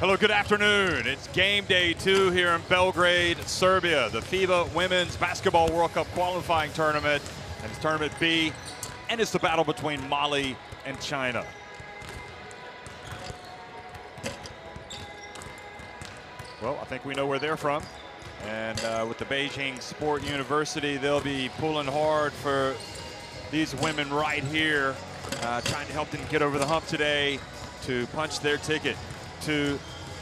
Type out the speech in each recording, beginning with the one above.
Hello, good afternoon. It's game day two here in Belgrade, Serbia, the FIBA Women's Basketball World Cup qualifying tournament. And it's tournament B, and it's the battle between Mali and China. Well, I think we know where they're from. And uh, with the Beijing Sport University, they'll be pulling hard for these women right here, uh, trying to help them get over the hump today to punch their ticket to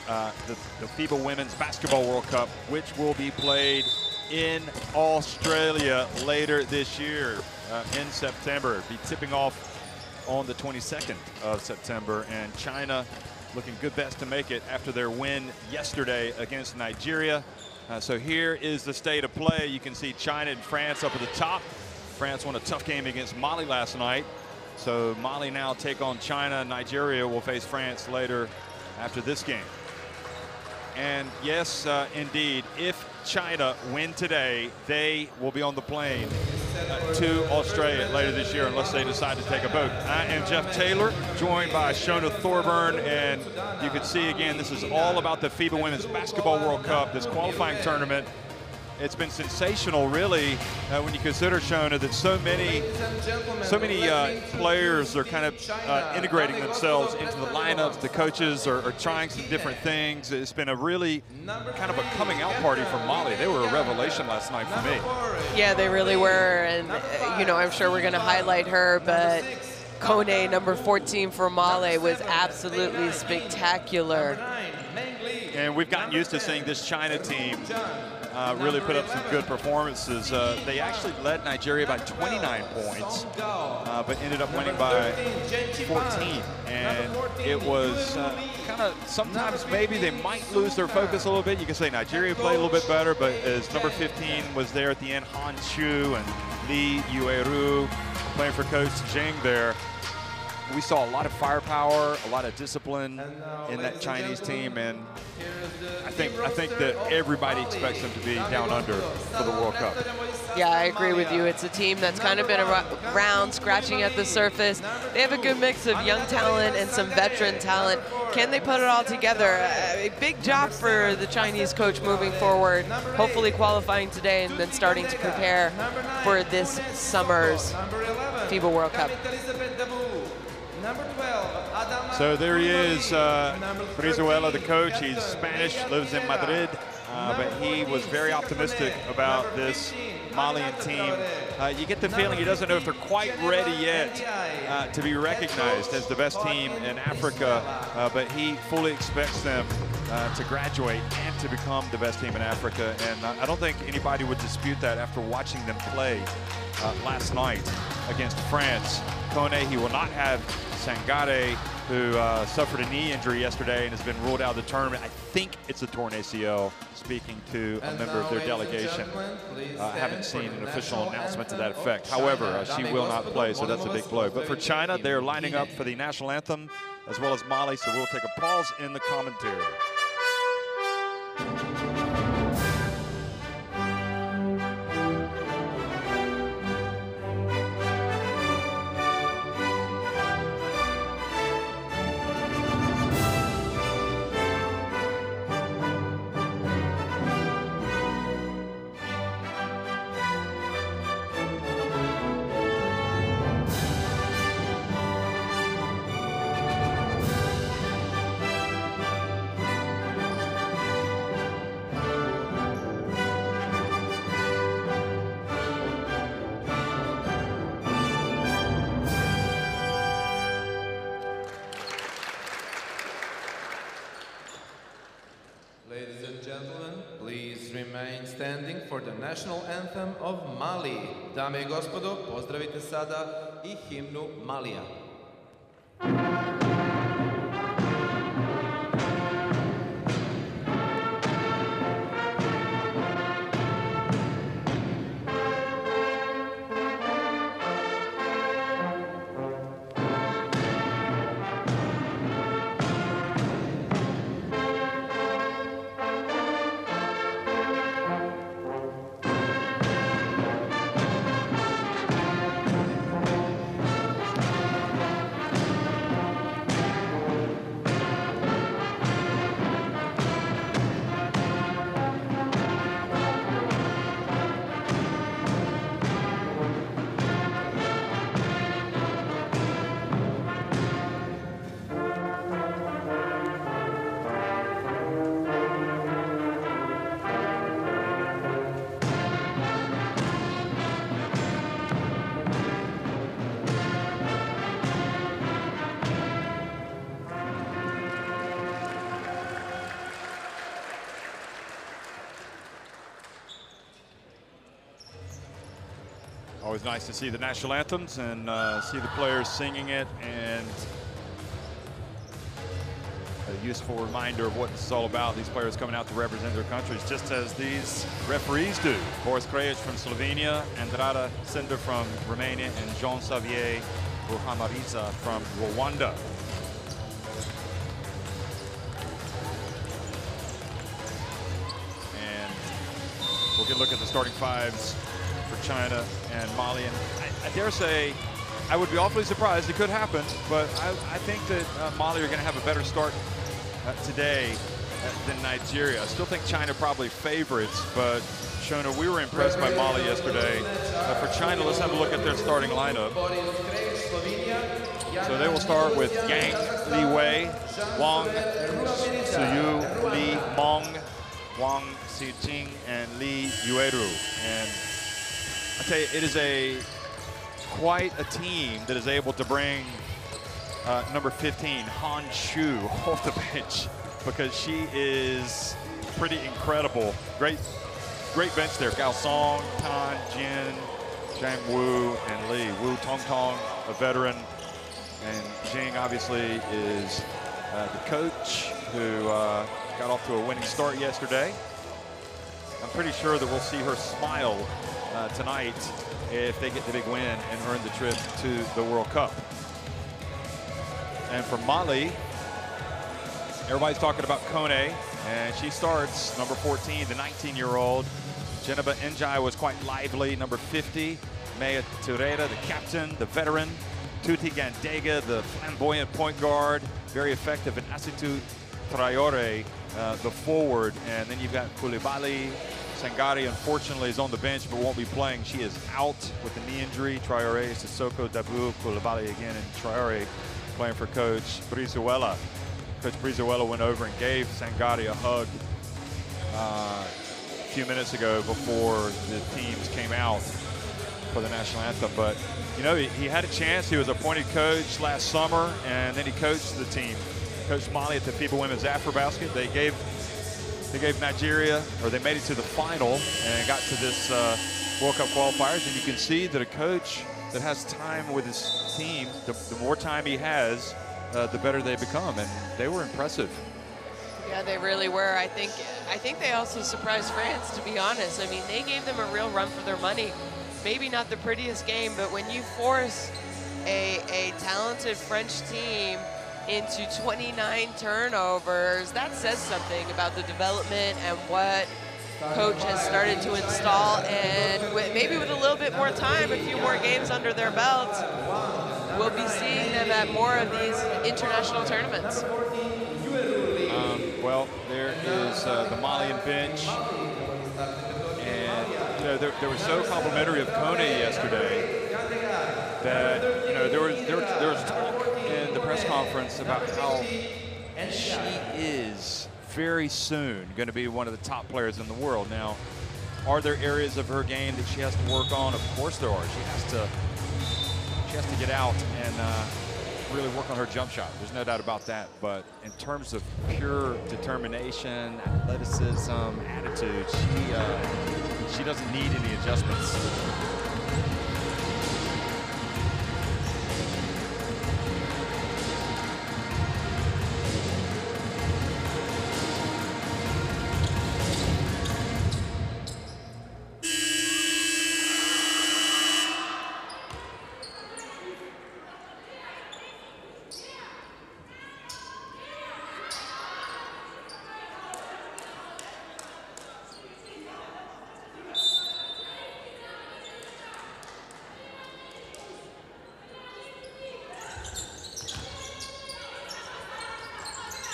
uh, the, the FIBA Women's Basketball World Cup, which will be played in Australia later this year uh, in September. Be tipping off on the 22nd of September, and China looking good best to make it after their win yesterday against Nigeria. Uh, so here is the state of play. You can see China and France up at the top. France won a tough game against Mali last night. So Mali now take on China. Nigeria will face France later after this game. And yes, uh, indeed, if China win today, they will be on the plane uh, to Australia later this year unless they decide to take a boat. I am Jeff Taylor, joined by Shona Thorburn, and you can see again, this is all about the FIBA Women's Basketball World Cup, this qualifying tournament it's been sensational, really, uh, when you consider, Shona, that so many, so many uh, players are kind of uh, integrating themselves into the lineups. The coaches are, are, trying some different things. It's been a really kind of a coming out party for Mali. They were a revelation last night for me. Yeah, they really were, and uh, you know, I'm sure we're going to highlight her, but. Kone, number 14 for Mali, was absolutely spectacular. And we've gotten used to seeing this China team uh, really put up some good performances. Uh, they actually led Nigeria by 29 points, uh, but ended up winning by 14. And it was uh, kind of sometimes maybe they might lose their focus a little bit. You can say Nigeria played a little bit better, but as number 15 was there at the end, Han Xu and Li Yueru playing for Coach Jing there we saw a lot of firepower, a lot of discipline in that Chinese team, and I think I think that everybody expects them to be down under for the World Cup. Yeah, I agree with you. It's a team that's kind of been around, scratching at the surface. They have a good mix of young talent and some veteran talent. Can they put it all together? Uh, a big job for the Chinese coach moving forward, hopefully qualifying today and then starting to prepare for this summer's FIBA World Cup. So there he is, uh, the coach. He's Spanish, lives in Madrid, uh, but he was very optimistic about this Malian team. Uh, you get the feeling he doesn't know if they're quite ready yet uh, to be recognized as the best team in Africa, uh, but he fully expects them uh, to graduate and to become the best team in Africa. And I don't think anybody would dispute that after watching them play last night against France. Kone, he will not have Sangare, who uh, suffered a knee injury yesterday and has been ruled out of the tournament. I think it's a torn ACL, speaking to a member of their delegation. I uh, haven't seen an official announcement to that effect. However, uh, she will not play, so that's a big blow. But for China, they're lining up for the national anthem as well as Mali, so we'll take a pause in the commentary. National anthem of Mali. Dame i gospodo, pozdravite sada i himnu Malija. Always nice to see the national anthems and uh, see the players singing it and a useful reminder of what this is all about. These players coming out to represent their countries, just as these referees do. Boris Krejci from Slovenia, Andrada Csender from Romania, and Jean Xavier Ruhamariza from Rwanda. And we'll get a look at the starting fives China and Mali. And I, I dare say, I would be awfully surprised. It could happen, but I, I think that uh, Mali are going to have a better start uh, today uh, than Nigeria. I still think China probably favorites, but Shona, we were impressed by Mali yesterday. Uh, for China, let's have a look at their starting lineup. So they will start with Yang Li Wei, Wang Siyu, Li Meng, Wang Xijing, and Li Yueru. And I tell you, it is a quite a team that is able to bring uh, number 15, Han Xu, off the bench because she is pretty incredible. Great, great bench there. Gao Song, Tan, Jin, Zhang Wu, and Lee. Wu Tong Tong, a veteran. And Jing obviously is uh, the coach who uh, got off to a winning start yesterday. I'm pretty sure that we'll see her smile uh, tonight if they get the big win and earn the trip to the World Cup. And for Mali, everybody's talking about Kone, and she starts number 14, the 19-year-old. Geneva Ndiaye was quite lively, number 50. Maya Tureda, the captain, the veteran. Tuti Gandega, the flamboyant point guard, very effective. And Asitu Traore, uh, the forward. And then you've got Koulibaly. Sangare, unfortunately, is on the bench but won't be playing. She is out with a knee injury. Traore, Sissoko, Dabu, Koulibaly again, and Traore playing for Coach Brizuela. Coach Brizuela went over and gave Sangare a hug uh, a few minutes ago before the teams came out for the national anthem. But, you know, he, he had a chance. He was appointed coach last summer, and then he coached the team. Coach Mali at the FIBA Women's Afrobasket. They gave they gave Nigeria, or they made it to the final and got to this uh, World Cup qualifiers. And you can see that a coach that has time with his team, the, the more time he has, uh, the better they become. And they were impressive. Yeah, they really were. I think I think they also surprised France, to be honest. I mean, they gave them a real run for their money. Maybe not the prettiest game, but when you force a, a talented French team into 29 turnovers, that says something about the development and what coach has started to install. And maybe with a little bit more time, a few more games under their belt, we'll be seeing them at more of these international tournaments. Um, well, there is uh, the Malian bench. And, you know, they, they were so complimentary of Kone yesterday that, you know, there was, there there was talk conference about how she is very soon going to be one of the top players in the world. Now, are there areas of her game that she has to work on? Of course there are. She has to she has to get out and uh, really work on her jump shot. There's no doubt about that. But in terms of pure determination, athleticism, attitude, she uh, she doesn't need any adjustments.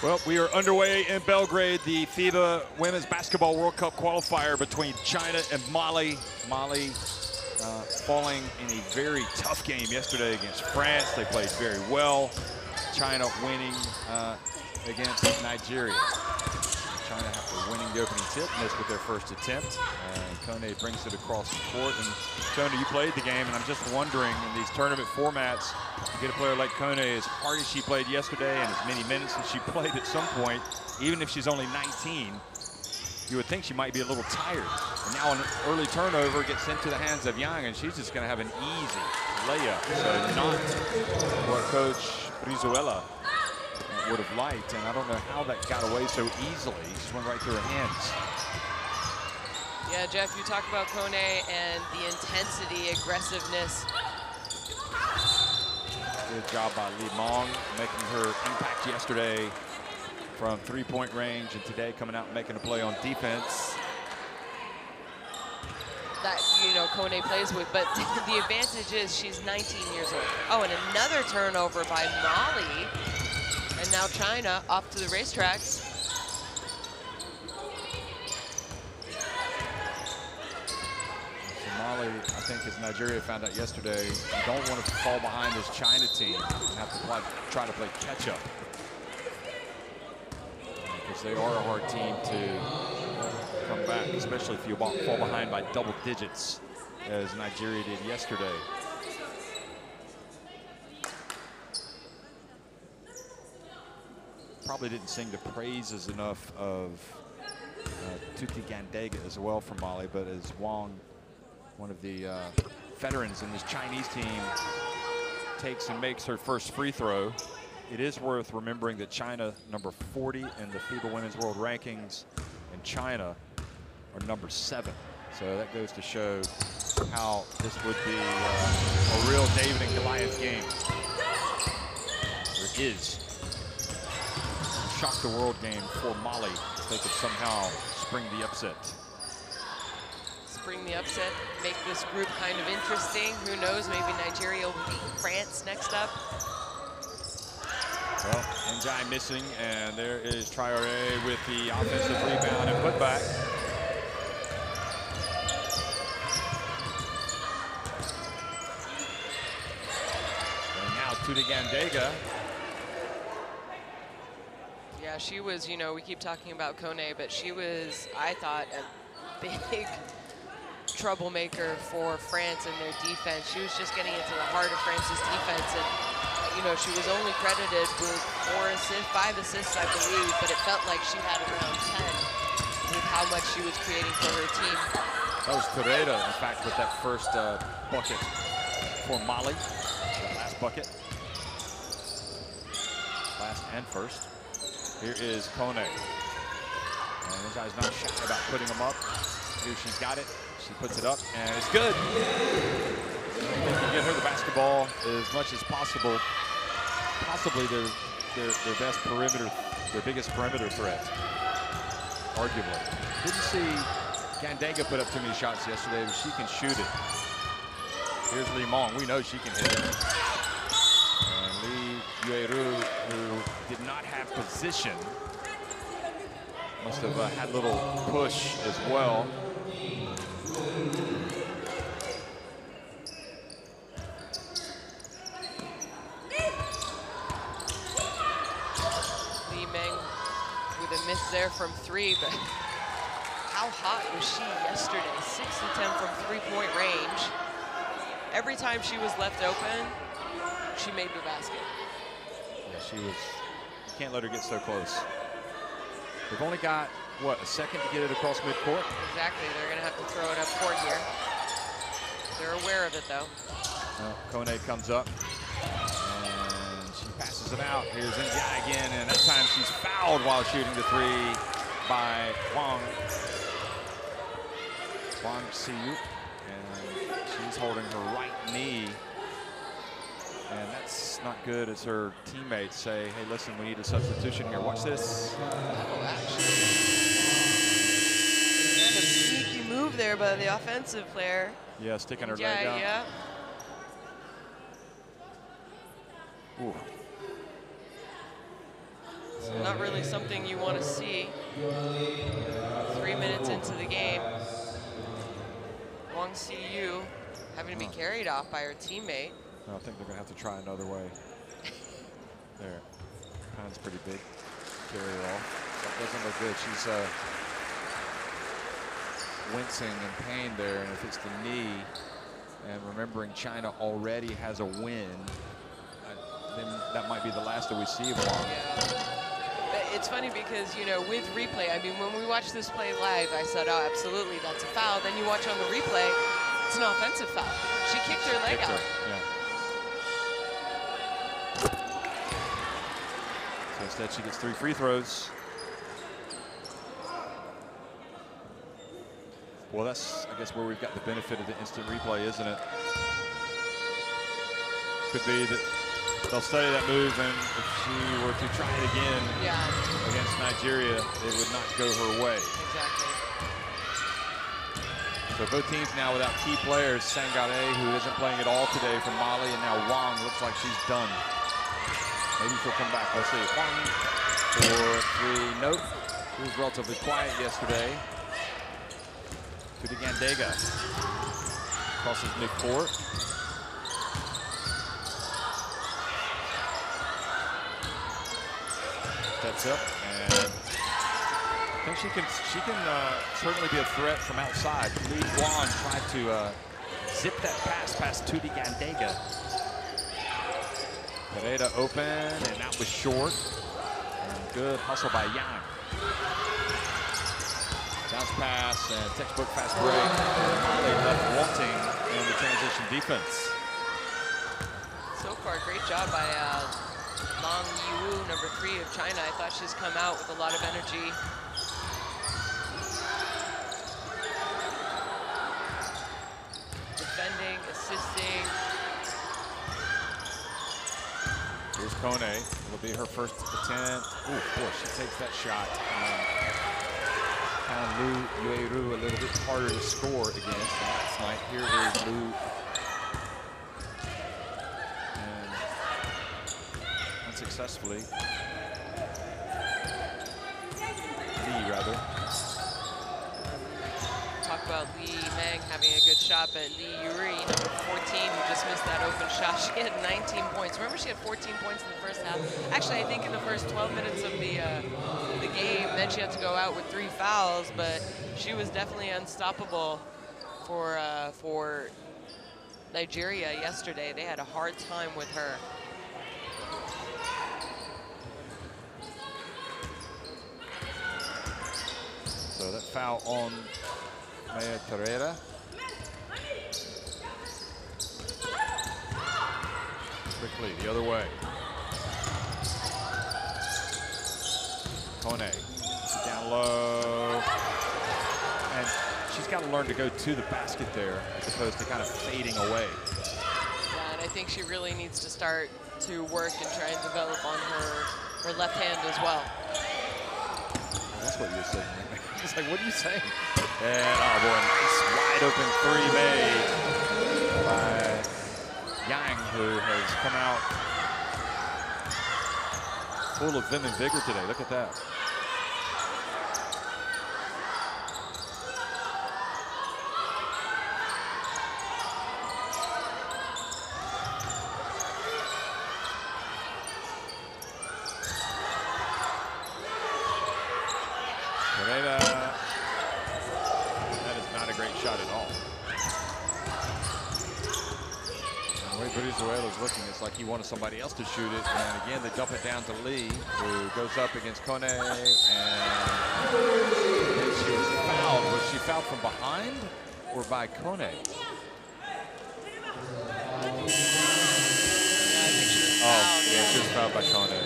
Well, we are underway in Belgrade, the FIBA Women's Basketball World Cup qualifier between China and Mali. Mali uh, falling in a very tough game yesterday against France. They played very well. China winning uh, against Nigeria. China after winning the opening tip, missed with their first attempt. And Kone brings it across the court. And Tony, you played the game, and I'm just wondering in these tournament formats, you get a player like Kone as hard as she played yesterday and as many minutes as she played at some point, even if she's only 19, you would think she might be a little tired. And now an early turnover gets into the hands of Yang, and she's just going to have an easy layup. So not what Coach Brizuela would have liked, and I don't know how that got away so easily. It just went right through her hands. Yeah, Jeff, you talk about Kone and the intensity, aggressiveness. Good job by Li Meng, making her impact yesterday from three-point range, and today coming out and making a play on defense. That, you know, Kone plays with, but the advantage is she's 19 years old. Oh, and another turnover by Mali. And now China off to the racetracks. Mali, I think, as Nigeria found out yesterday, you don't want to fall behind this China team and have to play, try to play catch up. Because they are a hard team to come back, especially if you fall behind by double digits, as Nigeria did yesterday. Probably didn't sing the praises enough of uh, Tuti Gandega as well from Mali, but as Wang one of the uh, veterans in this Chinese team takes and makes her first free throw. It is worth remembering that China, number 40 in the FIBA Women's World Rankings, and China are number seven. So that goes to show how this would be uh, a real David and Goliath game. There is shock the world game for Mali if they could somehow spring the upset Spring the upset, make this group kind of interesting. Who knows, maybe Nigeria will beat France next up. Well, Ndiaye missing, and there is Traore with the offensive rebound and putback. And now Tuti Gandega. Yeah, she was, you know, we keep talking about Kone, but she was, I thought, a big troublemaker for France and their defense. She was just getting into the heart of France's defense. And, you know, she was only credited with four assists, five assists, I believe, but it felt like she had around 10 with how much she was creating for her team. That was Tereda, in fact, with that first uh, bucket for Mali, last bucket. Last and first. Here is Kone. And this guy's not shy about putting them up. Here she's got it. She puts it up, and it's good. They can get her the basketball as much as possible. Possibly their, their, their best perimeter, their biggest perimeter threat, arguably. Didn't see Gandega put up too many shots yesterday, but she can shoot it. Here's Li Meng. We know she can hit it. And Li Yueru, who position, must have uh, had a little push as well. Li Meng with a miss there from three, but how hot was she yesterday? Six to 10 from three-point range. Every time she was left open, she made the basket. Yeah, she was, can't let her get so close. They've only got, what, a second to get it across midcourt? Exactly, they're gonna have to throw it up court here. They're aware of it though. Well, Kone comes up and she passes it out. Here's Ndiaye again, and that time she's fouled while shooting the three by Wang. Wang Siyu, and she's holding her right knee. And that's not good as her teammates say, hey, listen, we need a substitution here. Watch this. Oh. And a sneaky move there by the offensive player. Yeah, sticking her yeah, leg down. yeah. Ooh. Not really something you want to see. Three minutes into the game. Wang Siyu having to be carried off by her teammate. I think they're going to have to try another way. there. Hand's pretty big. Carry her off. That doesn't look good. She's uh, wincing in pain there, and if it's the knee, and remembering China already has a win, then that might be the last that we see of Wang. Yeah. It's funny because, you know, with replay, I mean, when we watched this play live, I said, oh, absolutely, that's a foul. Then you watch on the replay, it's an offensive foul. She kicked her leg Kicked her, out. Yeah. Instead, she gets three free throws. Well, that's, I guess, where we've got the benefit of the instant replay, isn't it? Could be that they'll study that move, and if she were to try it again Yeah, against Nigeria, it would not go her way. exactly. So both teams now without key players. Sangare, who isn't playing at all today from Mali, and now Wang looks like she's done. Maybe she'll come back. Let's see. Wang for three. Nope. She was relatively quiet yesterday. To the Gandega. Crosses midcourt. Steps up and I think she can she can uh, certainly be a threat from outside. Lee Guan tried to uh, zip that pass past Tudi Gandega. Pereira open, and that was short. And good hustle by Yang. Bounce pass and textbook fast break. Mali left wanting in the transition defense. So far, great job by uh, Long Yiwu, number three of China. I thought she's come out with a lot of energy. Defending, assisting. Here's Kone. It'll be her first attempt. Ooh, boy, she takes that shot. Um, found Li Yueru a little bit harder to score against last night. Here is Lu. And unsuccessfully. Lee, rather. Talk about Li Meng having a good shot, but Li Yueru, number 14, who just missed that open shot, she had 19 points. Remember, she had 14 points in the first half. Actually, I think in the first 12 minutes of the uh, the game, then she had to go out with three fouls, but she was definitely unstoppable for uh, for Nigeria yesterday. They had a hard time with her. So that foul on Maya Pereira. Quickly, the other way. Kone, down low. And she's got to learn to go to the basket there as opposed to kind of fading away. Yeah, and I think she really needs to start to work and try and develop on her, her left hand as well. That's what you were saying. It's like, what are you saying? And, oh boy, nice wide open three made by Yang, who has come out full of vim and vigor today. Look at that. Pereira. That is not a great shot at all. And the way Brizuela's looking, it's like he wanted somebody else to shoot it. And again, they dump it down to Lee, who goes up against Kone. And, and she was fouled. Was she fouled from behind or by Kone? Yeah, I think she was Oh, yeah, she was fouled by Kone.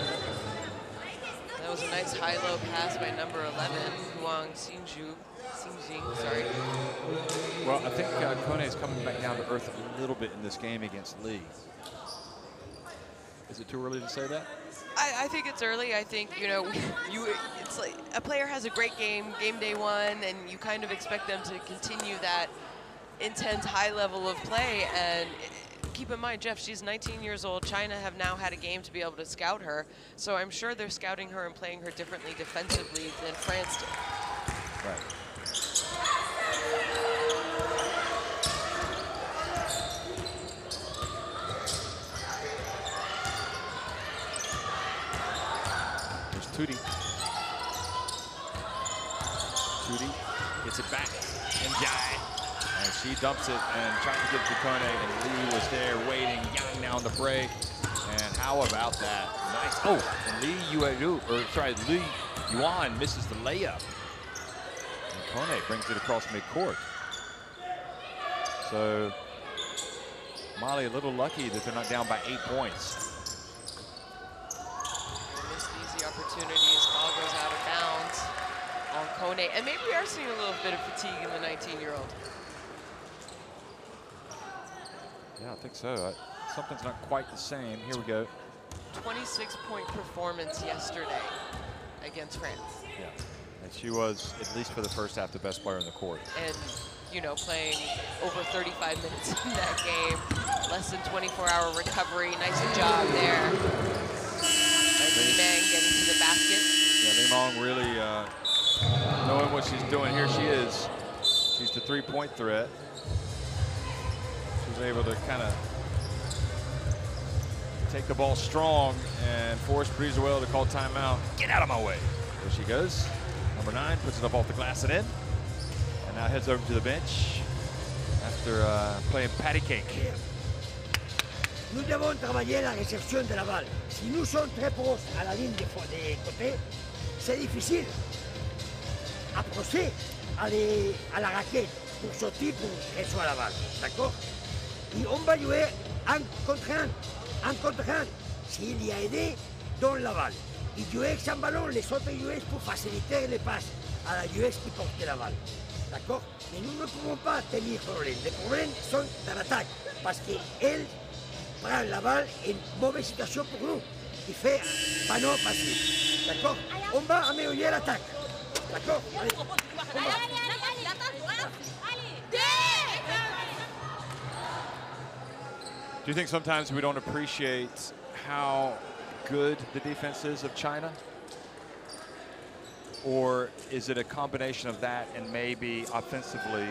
That was a nice high-low pass by number 11, Huang. Xingjing, sorry. Well, I think uh, Kone is coming back down to earth a little bit in this game against Lee. Is it too early to say that? I, I think it's early. I think you know, you it's like a player has a great game, game day one, and you kind of expect them to continue that intense, high level of play. And keep in mind, Jeff, she's 19 years old. China have now had a game to be able to scout her, so I'm sure they're scouting her and playing her differently defensively than France did. Right. Tootie. Tootie gets it back. And Jai. And she dumps it and trying to get to Kone. And Lee was there waiting. Yang now on the break. And How about that? Nice. Oh, and Lee Yuan, or sorry, Lee Yuan misses the layup. And Kone brings it across midcourt. So Mali a little lucky that they're not down by eight points. Missed easy opportunities. Ball goes out of bounds on. And maybe we are seeing a little bit of fatigue in the 19-year-old. Yeah, I think so. I, something's not quite the same. Here we go. 26-point performance yesterday against France. Yeah. And she was, at least for the first half, the best player in the court. And, you know, playing over 35 minutes in that game. Less than 24-hour recovery. Nice job there. Meng getting to the basket. Yeah, Li Meng really uh, knowing what she's doing. Here she is. She's the three-point threat. She's able to kind of take the ball strong and force Brizuela to call timeout. Get out of my way. There she goes. Number nine puts it up off the glass and in. And now heads over to the bench after uh, playing patty cake. Nous devons travailler la réception de la balle. Si nous sommes très proches à la ligne de côté, c'est difficile. Approcher à, les, à la raquette pour sortir pour qu'elle soit la balle. D'accord Et on va jouer un contre un. Un contre un. S'il y a aidé, donne la balle. Et jouer sans ballon, les autres joueurs pour faciliter les passes à la joueuse qui porte la balle. D'accord Mais nous ne pouvons pas tenir problème. Les problèmes sont dans l'attaque. Parce qu'elle prend la balle en mauvaise situation pour nous. Il fait un panneau facile. D'accord On va améliorer l'attaque. Do you think sometimes we don't appreciate how good the defense is of China? Or is it a combination of that and maybe offensively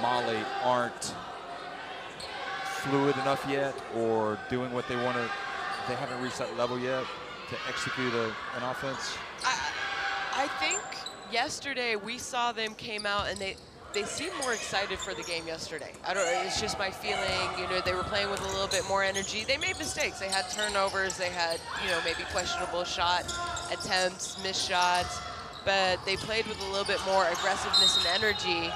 Mali aren't fluid enough yet or doing what they want to, they haven't reached that level yet to execute a, an offense? I, I think yesterday we saw them came out and they they seemed more excited for the game yesterday. I don't it's just my feeling, you know, they were playing with a little bit more energy. They made mistakes. They had turnovers, they had, you know, maybe questionable shot attempts, missed shots, but they played with a little bit more aggressiveness and energy.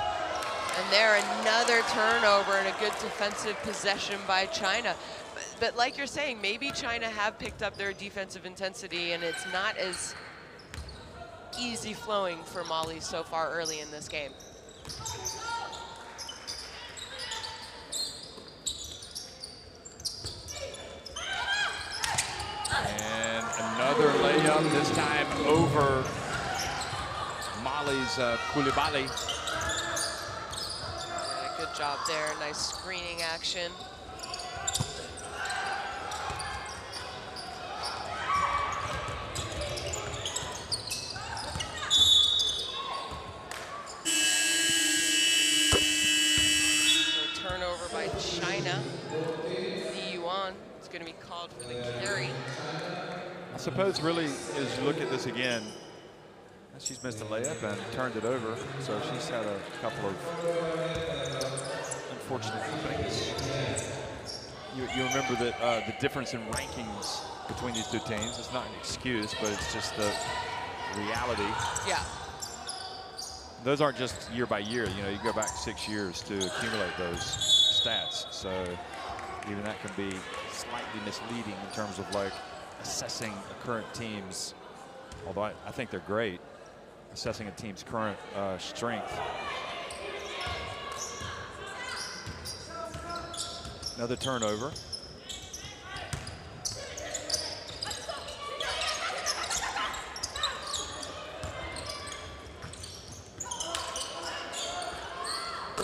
And there another turnover and a good defensive possession by China. But, but like you're saying, maybe China have picked up their defensive intensity and it's not as easy flowing for Mali so far early in this game. And another layup, this time over Mali's uh, Koulibaly. Yeah, good job there. Nice screening action. So turnover by China. Li Yuan is going to be called for the carry. I suppose really, as you look at this again, she's missed a layup and turned it over, so she's had a couple of unfortunate happenings. You, you remember that uh, the difference in rankings between these two teams, it's not an excuse, but it's just the reality. Yeah. Those aren't just year by year, you know, you go back six years to accumulate those stats. So even that can be slightly misleading in terms of like assessing a current team's, although I, I think they're great, assessing a team's current uh, strength. Another turnover.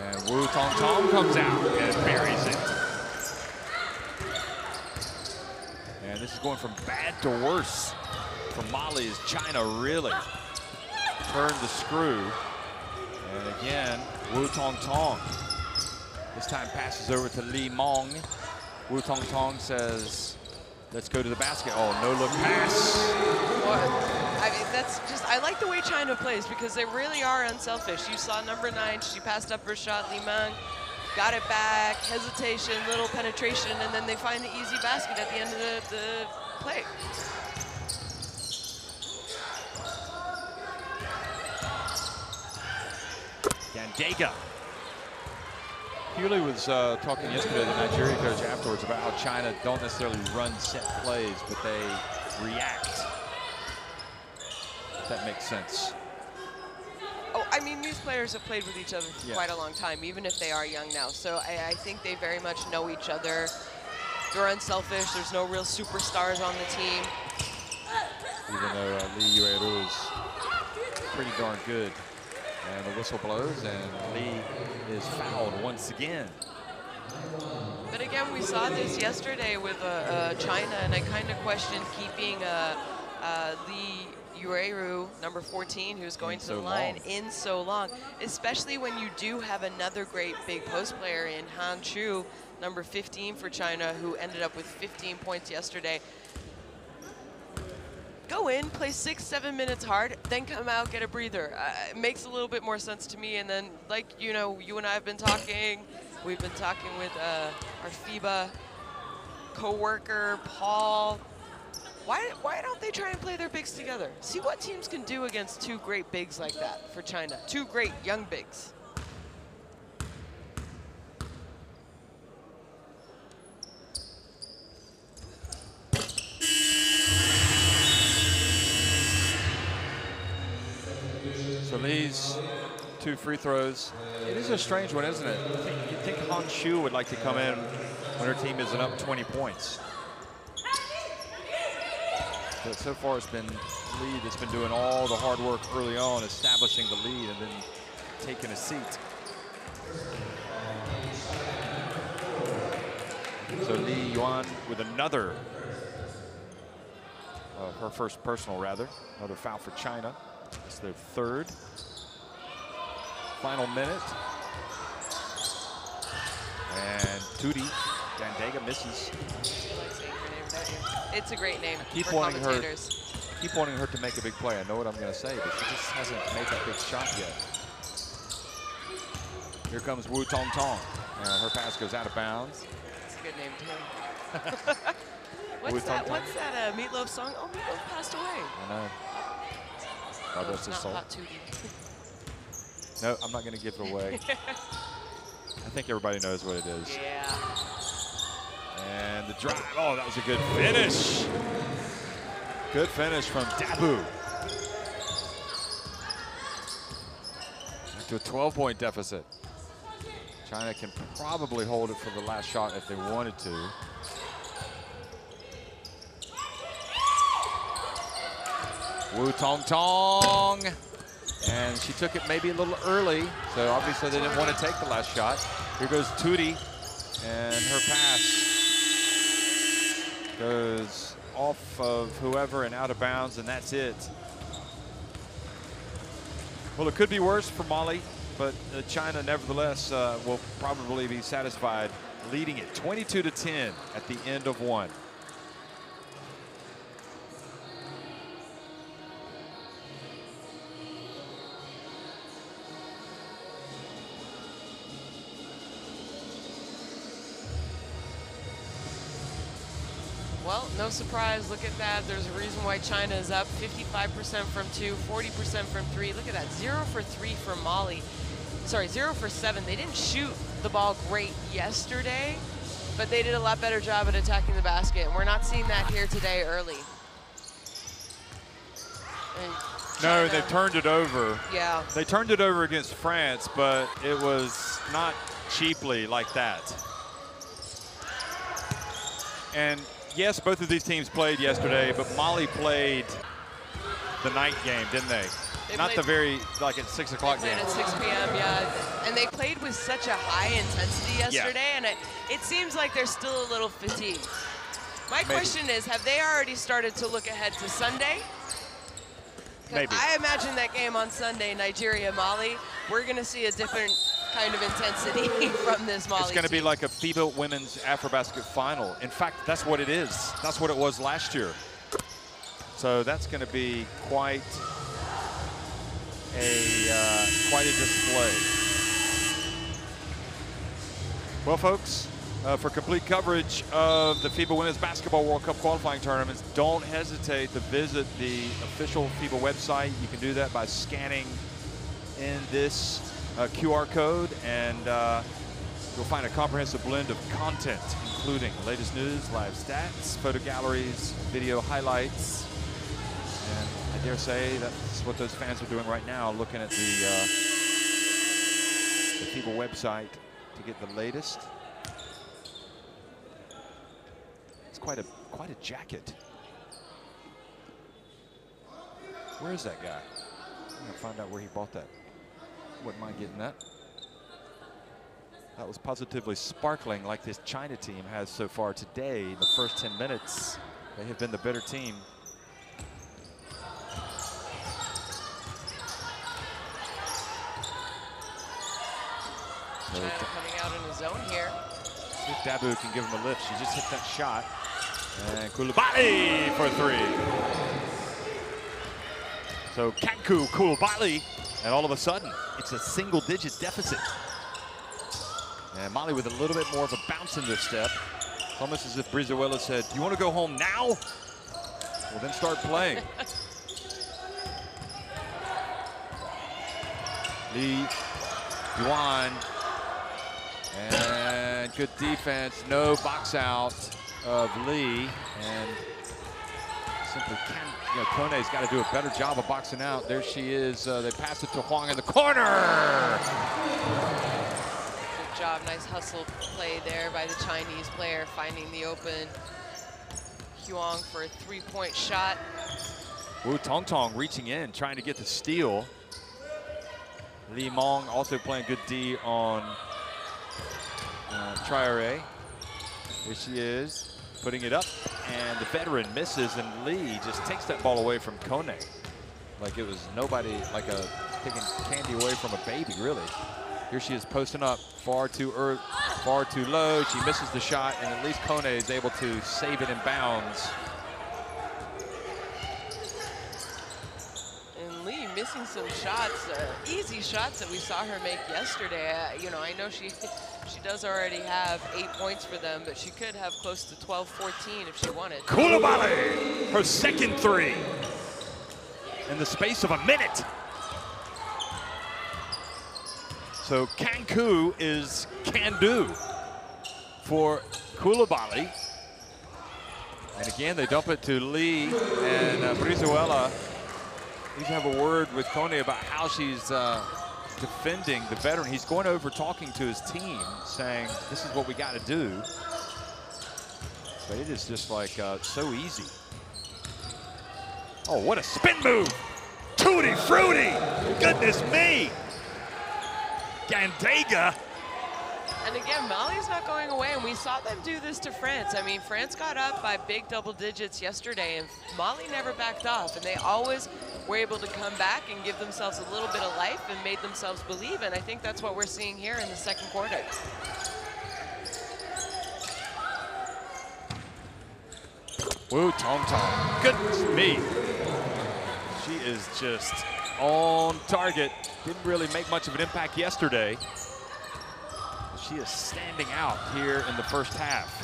And Wu Tong Tong comes out and buries it. And this is going from bad to worse for Mali as China really turned the screw. And again, Wu Tong Tong. This time passes over to Li Meng. Wu Tong Tong says, let's go to the basket. Oh, no look pass. Well, I mean, that's just, I like the way China plays because they really are unselfish. You saw number nine, she passed up her shot, Li Meng, got it back, hesitation, little penetration, and then they find the easy basket at the end of the, the play. Gandega. Hewley was uh, talking yesterday, to the Nigeria coach, afterwards about how China don't necessarily run set plays, but they react. If that makes sense. Oh, I mean, these players have played with each other for Yeah. quite a long time, even if they are young now. So I, I think they very much know each other. They're unselfish. There's no real superstars on the team. Even though uh, Li Yueru is pretty darn good. And the whistle blows, and Lee is fouled once again. But again, we saw this yesterday with uh, uh, China, and I kind of questioned keeping uh, uh, Lee Yueru, number 14, who's going In to the line, long. in so long, especially when you do have another great big post player in Han Xu, number 15 for China, who ended up with 15 points yesterday. Go in, play six, seven minutes hard, then come out, get a breather. Uh, it makes a little bit more sense to me. And then, like, you know, you and I have been talking, we've been talking with uh, our FIBA co-worker, Paul. Why, why don't they try and play their bigs together? See what teams can do against two great bigs like that for China. Two great young bigs. So Lee's two free throws. It is a strange one, isn't it? You think, you'd think Han Xu would like to come in when her team isn't up 20 points. But so far it's been Lee that's been doing all the hard work early on, establishing the lead and then taking a seat. So Lee Yuan with another, uh, her first personal rather, another foul for China. It's their third. Final minute. And Tootie Gandega misses. It's a great name Keep for wanting her- Keep wanting her to make a big play. I know what I'm going to say, but she just hasn't made that big shot yet. Here comes Wu Tong Tong. Uh, her pass goes out of bounds. It's a good name too. what's that? What's that? Uh, Meatloaf song? Oh, Meatloaf passed away. I know. God rest his Not soul. No, I'm not going to give it away. I think everybody knows what it is. Yeah. And the drive. Oh, that was a good finish. Good finish from Dabu. Back to a 12-point deficit. China can probably hold it for the last shot if they wanted to. Wu Tong Tong. And she took it maybe a little early, so obviously they didn't want to take the last shot. Here goes Tootie, and her pass goes off of whoever and out of bounds, and that's it. Well, it could be worse for Mali, but uh, China nevertheless uh, will probably be satisfied leading it 22 to 10 at the end of one. Well, no surprise. Look at that. There's a reason why China is up 55% from two, 40% from three. Look at that. Zero for three for Mali. Sorry, zero for seven. They didn't shoot the ball great yesterday, but they did a lot better job at attacking the basket. And we're not seeing that here today early. No, they turned it over. Yeah. They turned it over against France, but it was not cheaply like that. And yes, both of these teams played yesterday, but Mali played the night game, didn't they? They not the very, like at 6 o'clock game. at 6 p.m. Yeah, and they played with such a high intensity yesterday, and it, it seems like they're still a little fatigued. My Maybe. question is, have they already started to look ahead to Sunday? Maybe. I imagine that game on Sunday, Nigeria Mali, we're going to see a different kind of intensity from this Mali. It's going to be like a FIBA Women's AfroBasket final. In fact, that's what it is. That's what it was last year. So that's going to be quite a uh, quite a display. Well, folks, uh, for complete coverage of the FIBA Women's Basketball World Cup qualifying tournaments, don't hesitate to visit the official FIBA website. You can do that by scanning in this QR code, and uh, you'll find a comprehensive blend of content, including latest news, live stats, photo galleries, video highlights, and I dare say that's what those fans are doing right now, looking at the, uh, the FIBA website to get the latest. It's quite a quite a jacket. Where is that guy? I'm gonna find out where he bought that. Wouldn't mind getting that. That was positively sparkling like this China team has so far today. In the first 10 minutes, they have been the better team. China coming out in a zone here. See if Dabu can give him a lift. She just hit that shot. And Coulibaly for three. So Kankou Coulibaly, and all of a sudden, it's a single-digit deficit. And Mali with a little bit more of a bounce in this step. It's almost as if Brizuela said, you want to go home now? Well, then start playing. Lee Yuan and good defense, no box out of Lee. And simply can, you know, Kone's got to do a better job of boxing out. There she is. Uh, they pass it to Huang in the corner. Good job, nice hustle play there by the Chinese player, finding the open Huang for a three-point shot. Wu Tongtong reaching in, trying to get the steal. Li Meng also playing good D on uh, Traore. Here she is, putting it up, and the veteran misses, and Lee just takes that ball away from Kone. Like it was nobody, like a taking candy away from a baby, really. Here she is posting up far too early, far too low. She misses the shot, and at least Kone is able to save it in bounds. And Lee missing some shots, uh, easy shots that we saw her make yesterday. Uh, you know, I know she she does already have eight points for them, but she could have close to 12, 14 if she wanted. Coulibaly, her second three in the space of a minute. So Kankou is can do for Coulibaly. And again, they dump it to Lee and uh, Brizuela. To have a word with Kone about how she's uh, defending the veteran. He's going over talking to his team, saying, this is what we got to do. But it is just like uh, so easy. Oh, what a spin move! Tutti fruity! Goodness me! Gandega. And again, Mali's not going away, and we saw them do this to France. I mean, France got up by big double digits yesterday, and Mali never backed off, and they always were able to come back and give themselves a little bit of life and made themselves believe, and I think that's what we're seeing here in the second quarter. Wu Tongtong. Goodness me. She is just on target. Didn't really make much of an impact yesterday. She is standing out here in the first half.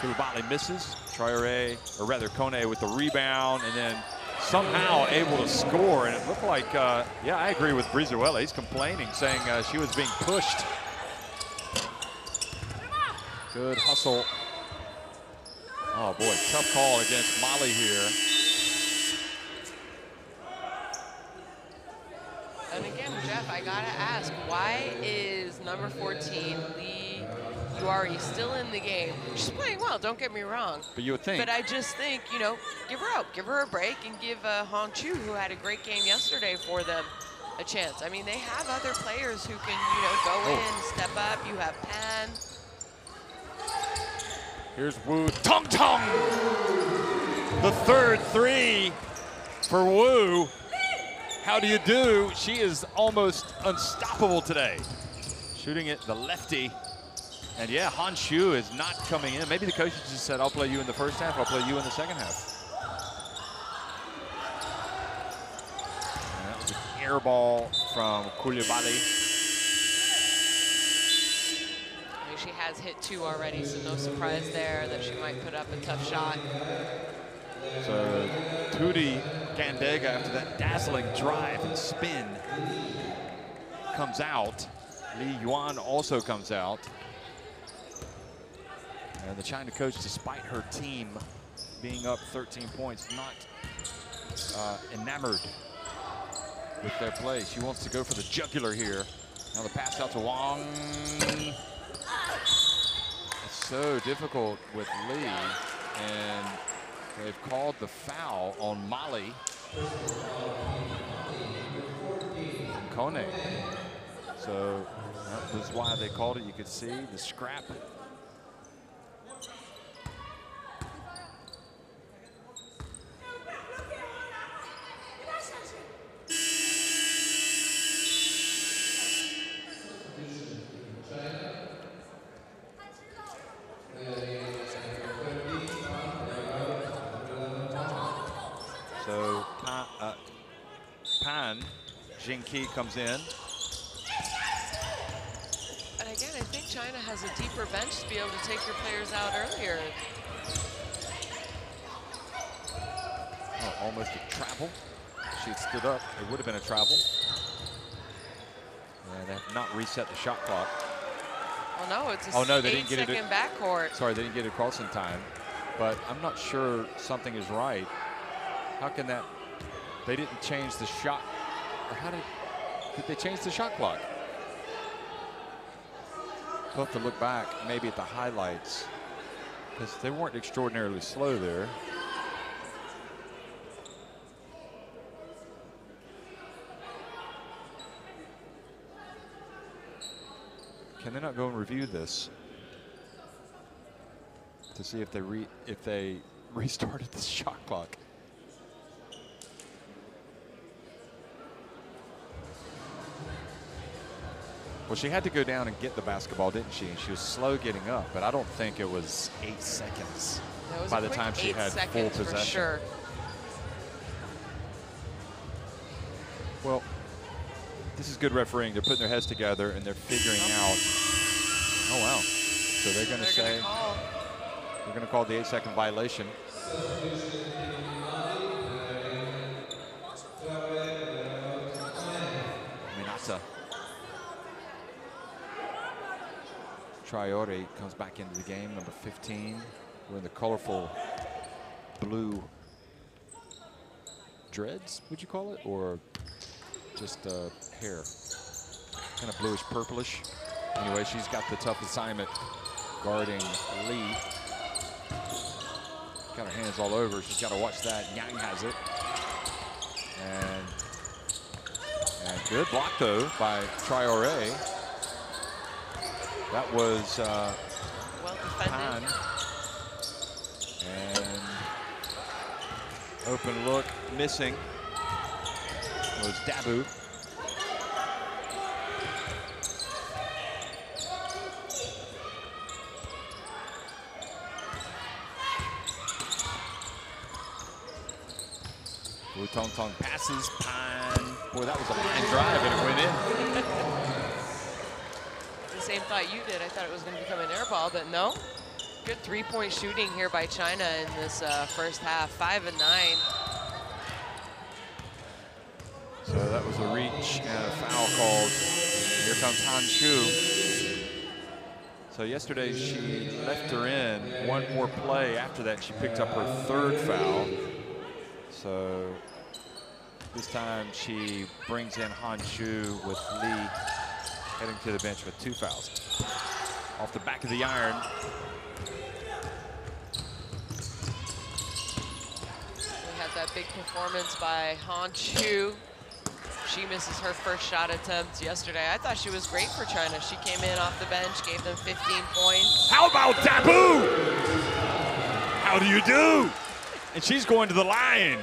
Coulibaly misses. Traore, or rather Kone with the rebound, and then somehow able to score. And it looked like, uh, yeah, I agree with Brizuela. He's complaining, saying uh, she was being pushed. Good hustle. Oh boy, tough call against Mali here. And again, Jeff, I gotta ask, why is number 14, Li Yueru, still in the game? She's playing well, don't get me wrong. But you would think. But I just think, you know, give her out, give her a break, and give uh, Han Xu, who had a great game yesterday for them, a chance. I mean, they have other players who can, you know, go Oh. in, step up. You have Pan. Here's Wu Tongtong. The third three for Wu. How do you do? She is almost unstoppable today. Shooting it the lefty. And yeah, Han Xu is not coming in. Maybe the coaches just said, I'll play you in the first half, I'll play you in the second half. And that was an air ball from Coulibaly. I mean, has hit two already, so no surprise there that she might put up a tough shot. So Touty Gandega, after that dazzling drive and spin, comes out. Li Yuan also comes out. And the China coach, despite her team being up 13 points, not uh, enamored with their play. She wants to go for the jugular here. Now the pass out to Wang. It's so difficult with Lee. And they've called the foul on Mali. Kone. So that was why they called it. You could see the scrap So Pan, uh, Pan Zhenqi comes in. And again, I think China has a deeper bench to be able to take your players out earlier. Oh, almost a travel. She had stood up. It would have been a travel. And they have not reset the shot clock. Well, no, it's a Oh, no, they didn't get it- backcourt. Sorry, they didn't get it across in time. But I'm not sure something is right. How can that? They didn't change the shot. Or how did? Did they change the shot clock? We'll have to look back, maybe at the highlights, because they weren't extraordinarily slow there. Can they not go and review this to see if they re if they restarted the shot clock? Well, she had to go down and get the basketball, didn't she? And she was slow getting up, but I don't think it was eight seconds was by the time she had full possession. sure. Well, this is good refereeing. They're putting their heads together and they're figuring oh. out. Oh wow! So they're going to say gonna they're going to call the eight-second violation. Traore comes back into the game, number 15. We're the colorful blue dreads, would you call it? Or just uh, hair? Kind of bluish purplish. Anyway, she's got the tough assignment guarding Lee. Got her hands all over. She's got to watch that. Yang has it. And, and good block, though, by Traore. That was uh, Well Pan. defended. And open look missing was Dabu. Wu Tongtong passes, Pan. Boy, that was a line drive and it went in. Same thought you did. I thought it was going to become an air ball, but no. Good three-point shooting here by China in this uh, first half, five and nine. So that was a reach and a foul called. Here comes Han Xu. So yesterday she left her in. One more play after that, she picked up her third foul. So this time she brings in Han Xu with Lee heading to the bench with two fouls. Off the back of the iron. We had that big performance by Han Xu. She misses her first shot attempt yesterday. I thought she was great for China. She came in off the bench, gave them 15 points. How about Dabu? How do you do? And she's going to the line.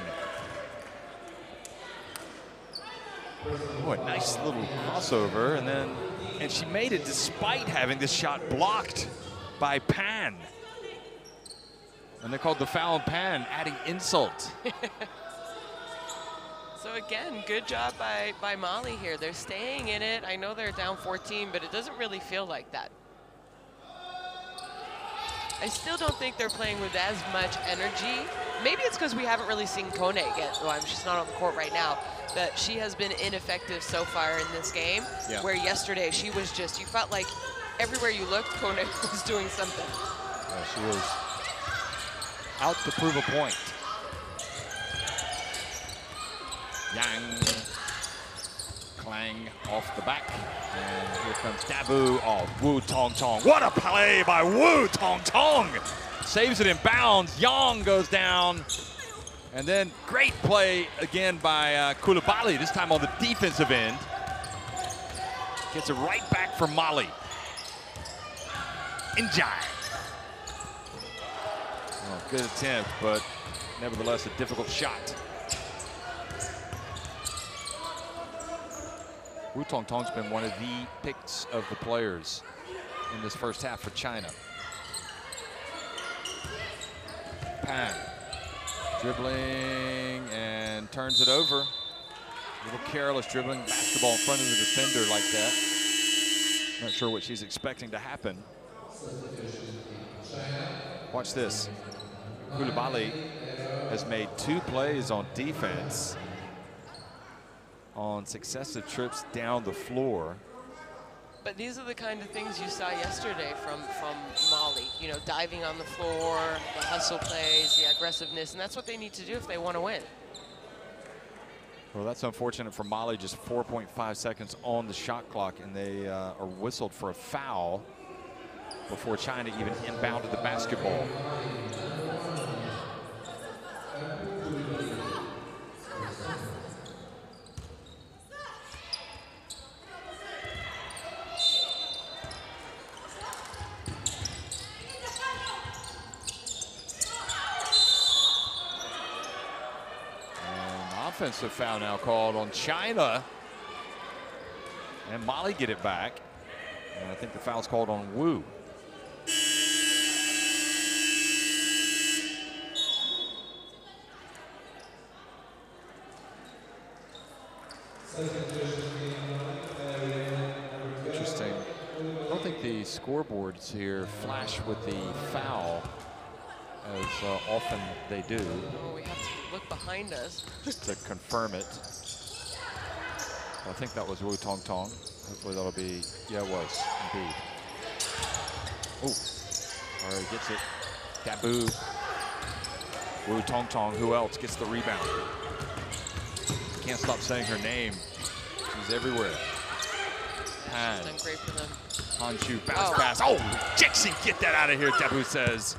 Boy, nice little crossover, and then, and she made it despite having this shot blocked by Pan. And they called the foul Pan, adding insult. So again, good job by, by Mali here. They're staying in it. I know they're down 14, but it doesn't really feel like that. I still don't think they're playing with as much energy. Maybe it's because we haven't really seen Kone yet. Well, she's not on the court right now. But she has been ineffective so far in this game. Yeah. Where yesterday she was just, you felt like everywhere you looked, Kone was doing something. Yeah, she was out to prove a point. Yang Clang off the back. And here comes Dabu of Wu Tongtong. What a play by Wu Tongtong! Saves it in bounds. Yang goes down. And then great play again by uh, Coulibaly, this time on the defensive end. Gets it right back for Mali. Ndiaye. Oh, good attempt, but nevertheless a difficult shot. Wu Tongtong's been one of the picks of the players in this first half for China. Pan dribbling and turns it over. A little careless dribbling basketball in front of the defender like that. Not sure what she's expecting to happen. Watch this. Coulibaly has made two plays on defense on successive trips down the floor. But these are the kind of things you saw yesterday from, from Mali. You know, diving on the floor, the hustle plays, the aggressiveness, and that's what they need to do if they want to win. Well, that's unfortunate for Mali. Just 4.5 seconds on the shot clock, and they uh, are whistled for a foul before China even inbounded the basketball. Offensive foul now called on China. And Mali get it back. And I think the foul's called on Wu. Interesting. I don't think the scoreboards here flash with the foul as uh, often they do. Oh, we have to look behind us. to confirm it. I think that was Wu Tongtong. Hopefully that'll be, yeah, it was, indeed. Oh, all right, gets it. Dabu. Wu Tongtong, who else gets the rebound? Can't stop saying her name. She's everywhere. Pan. Done great for them. Han Xu, bounce Oh. pass. Oh, Jixie, get that out of here, Dabu says.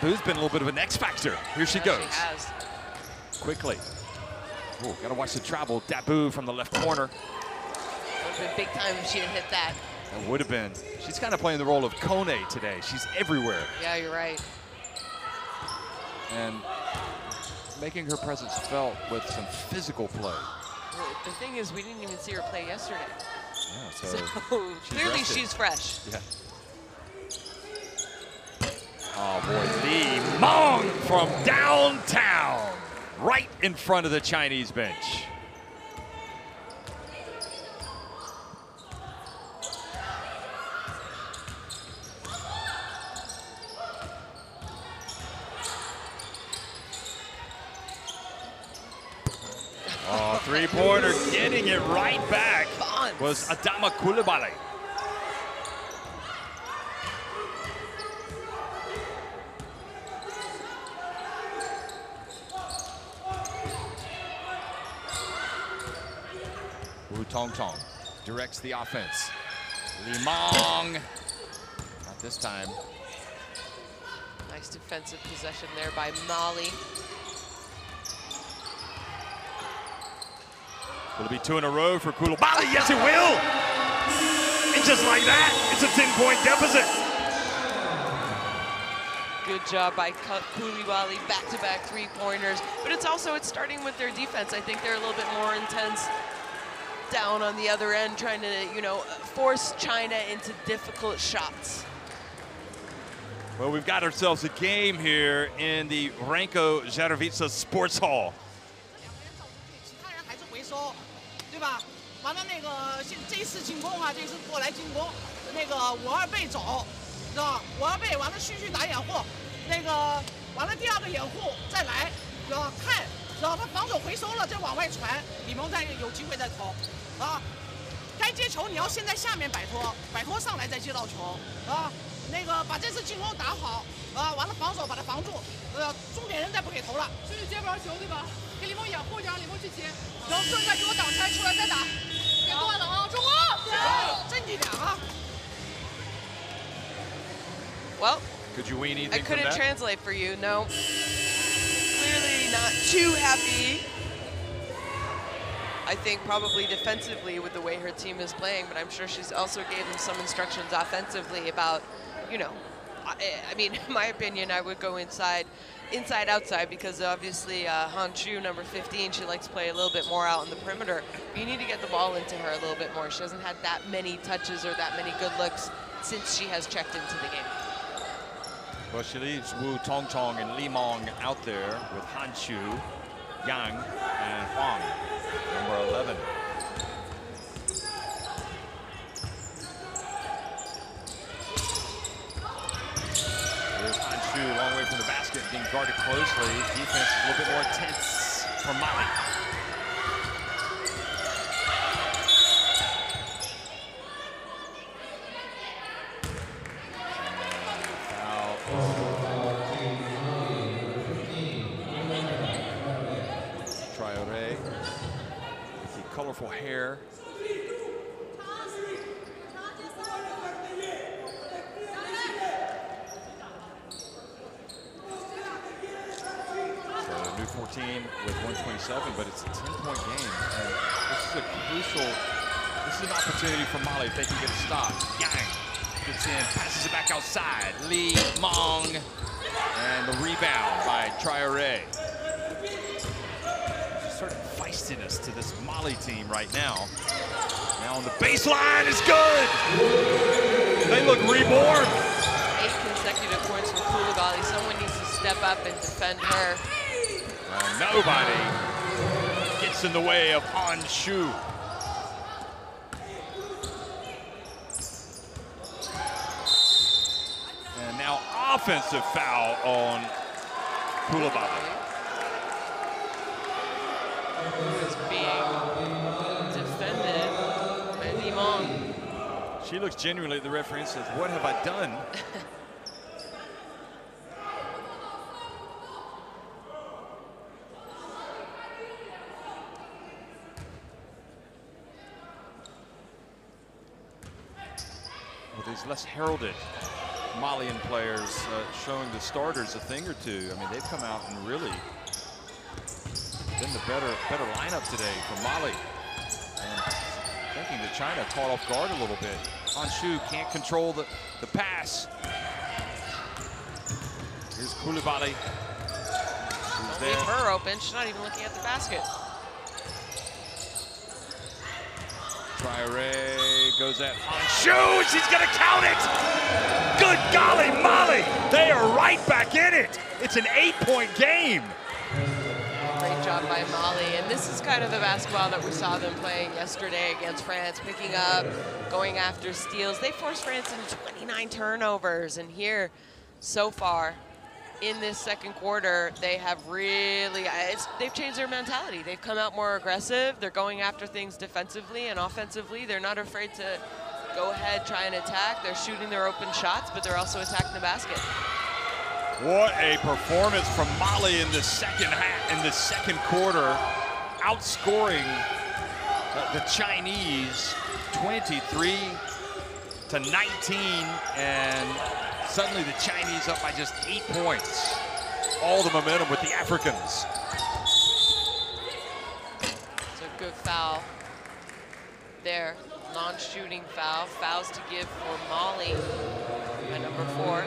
Dabu's been a little bit of an X factor. Here she goes. She has. Quickly. Oh, gotta watch the travel. Dabu from the left corner. Would have been big time if she had hit that. That would have been. She's kind of playing the role of Kone today. She's everywhere Yeah, you're right. and making her presence felt with some physical play. The thing is, we didn't even see her play yesterday. Yeah, so, So she's clearly rested. she's fresh. yeah. Oh boy, Li Meng from downtown, right in front of the Chinese bench. Oh, three-pointer, getting it right back was Adama Coulibaly. Tongtong directs the offense. Li Meng, not this time. Nice defensive possession there by Mali. Will it be two in a row for Coulibaly? Yes, it will. And just like that, it's a 10-point deficit. Good job by Ku- Coulibaly, back-to-back three-pointers. But it's also, it's starting with their defense. I think they're a little bit more intense down on the other end, trying to, you know, force China into difficult shots. Well, we've got ourselves a game here in the Ranko Žeravica Sports Hall. 其他人还是回收，对吧？完了那个现这一次进攻啊，这一次过来进攻，那个五二背走，知道吧？我要背完了，继续打掩护，那个完了第二个掩护再来，知道吧？看，知道他防守回收了再往外传，李蒙再有机会再投，啊，该接球你要先在下面摆脱，摆脱上来再接到球，啊，那个把这次进攻打好，啊，完了防守把他防住，呃，重点人再不给投了，就是接不着球对吧？给李梦掩护，让李梦去接，然后顺带给我挡拆出来再打，别断了啊，中国！镇定点啊！Well, Could you wean anything I couldn't translate for you, no. Not too happy. I think probably defensively with the way her team is playing, but I'm sure she's also gave them some instructions offensively about, you know, I, I mean, in my opinion, I would go inside, inside outside because obviously uh, Han Xu, number 15, she likes to play a little bit more out on the perimeter. But you need to get the ball into her a little bit more. She hasn't had that many touches or that many good looks since she has checked into the game. Well, she leaves Wu Tongtong and Li Meng out there with Han Xu, Yang, and Huang, number 11. There's Han Xu, long way from the basket, being guarded closely. Defense is a little bit more intense for Mali. Foul Traore with the colorful hair. So a new 14 with 127, but it's a 10-point game. And this is a crucial, this is an opportunity for Mali if they can get a stop. Yang gets in, passes it back outside. Li Meng, and the rebound by Traore. Certain feistiness to this Mali team right now. Now on the baseline is good. They look reborn. Eight consecutive points from Coulibaly. Someone needs to step up and defend her. Uh, nobody in the way of Han Xu. And now offensive foul on Coulibaly. Is being defended by Li Meng. She looks genuinely at the referee and says, what have I done? Well, these less heralded Malian players uh, showing the starters a thing or two. I mean, they've come out and really been the better better lineup today for Mali. And thinking that China caught off guard a little bit. Han Xu can't control the, the pass. Here's Coulibaly. Who's Leave there. her open. She's not even looking at the basket. Traore goes at Han Xu. She's going to count it. Good golly, Molly. They are right back in it. It's an eight-point game. Great job by Mali. And this is kind of the basketball that we saw them playing yesterday against France, picking up, going after steals. They forced France into 29 turnovers. And here, so far, in this second quarter, they have really, it's, they've changed their mentality. They've come out more aggressive. They're going after things defensively and offensively. They're not afraid to go ahead, try and attack. They're shooting their open shots, but they're also attacking the basket. What a performance from Mali in the second half, in the second quarter, outscoring the Chinese 23 to 19, and suddenly the Chinese up by just eight points. All the momentum with the Africans. It's a good foul there. Non-shooting foul. Fouls to give for Mali by number four.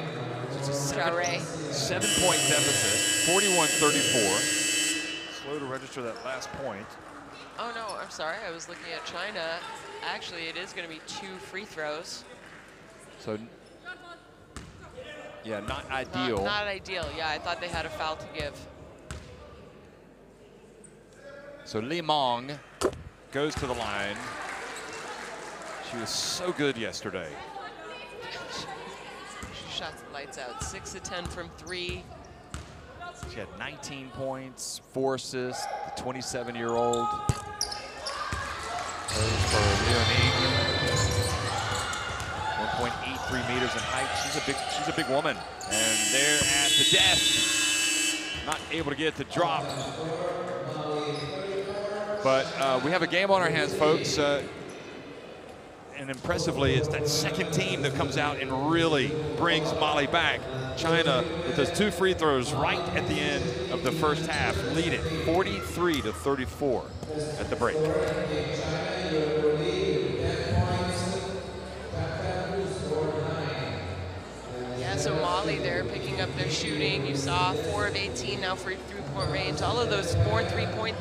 It's a seven, Traore. seven point deficit, 41-34. Slow to register that last point. Oh no, I'm sorry. I was looking at China. Actually, it is going to be two free throws. So, yeah, not Not, ideal. not ideal. Yeah, I thought they had a foul to give. So Li Meng goes to the line. She was so good yesterday. She shot the lights out. 6 to 10 from three. She had 19 points, four assists, the 27-year-old. for Leonie. 1.83 meters in height. She's a big, she's a big woman. And there at the death, not able to get the drop. But uh, we have a game on our hands, folks. Uh, and impressively, it's that second team that comes out and really brings Mali back. China with those two free throws right at the end of the first half, lead it 43 to 34 at the break. Yeah, so Mali there picking up their shooting. You saw four of 18 now for three-point range. All of those four three-point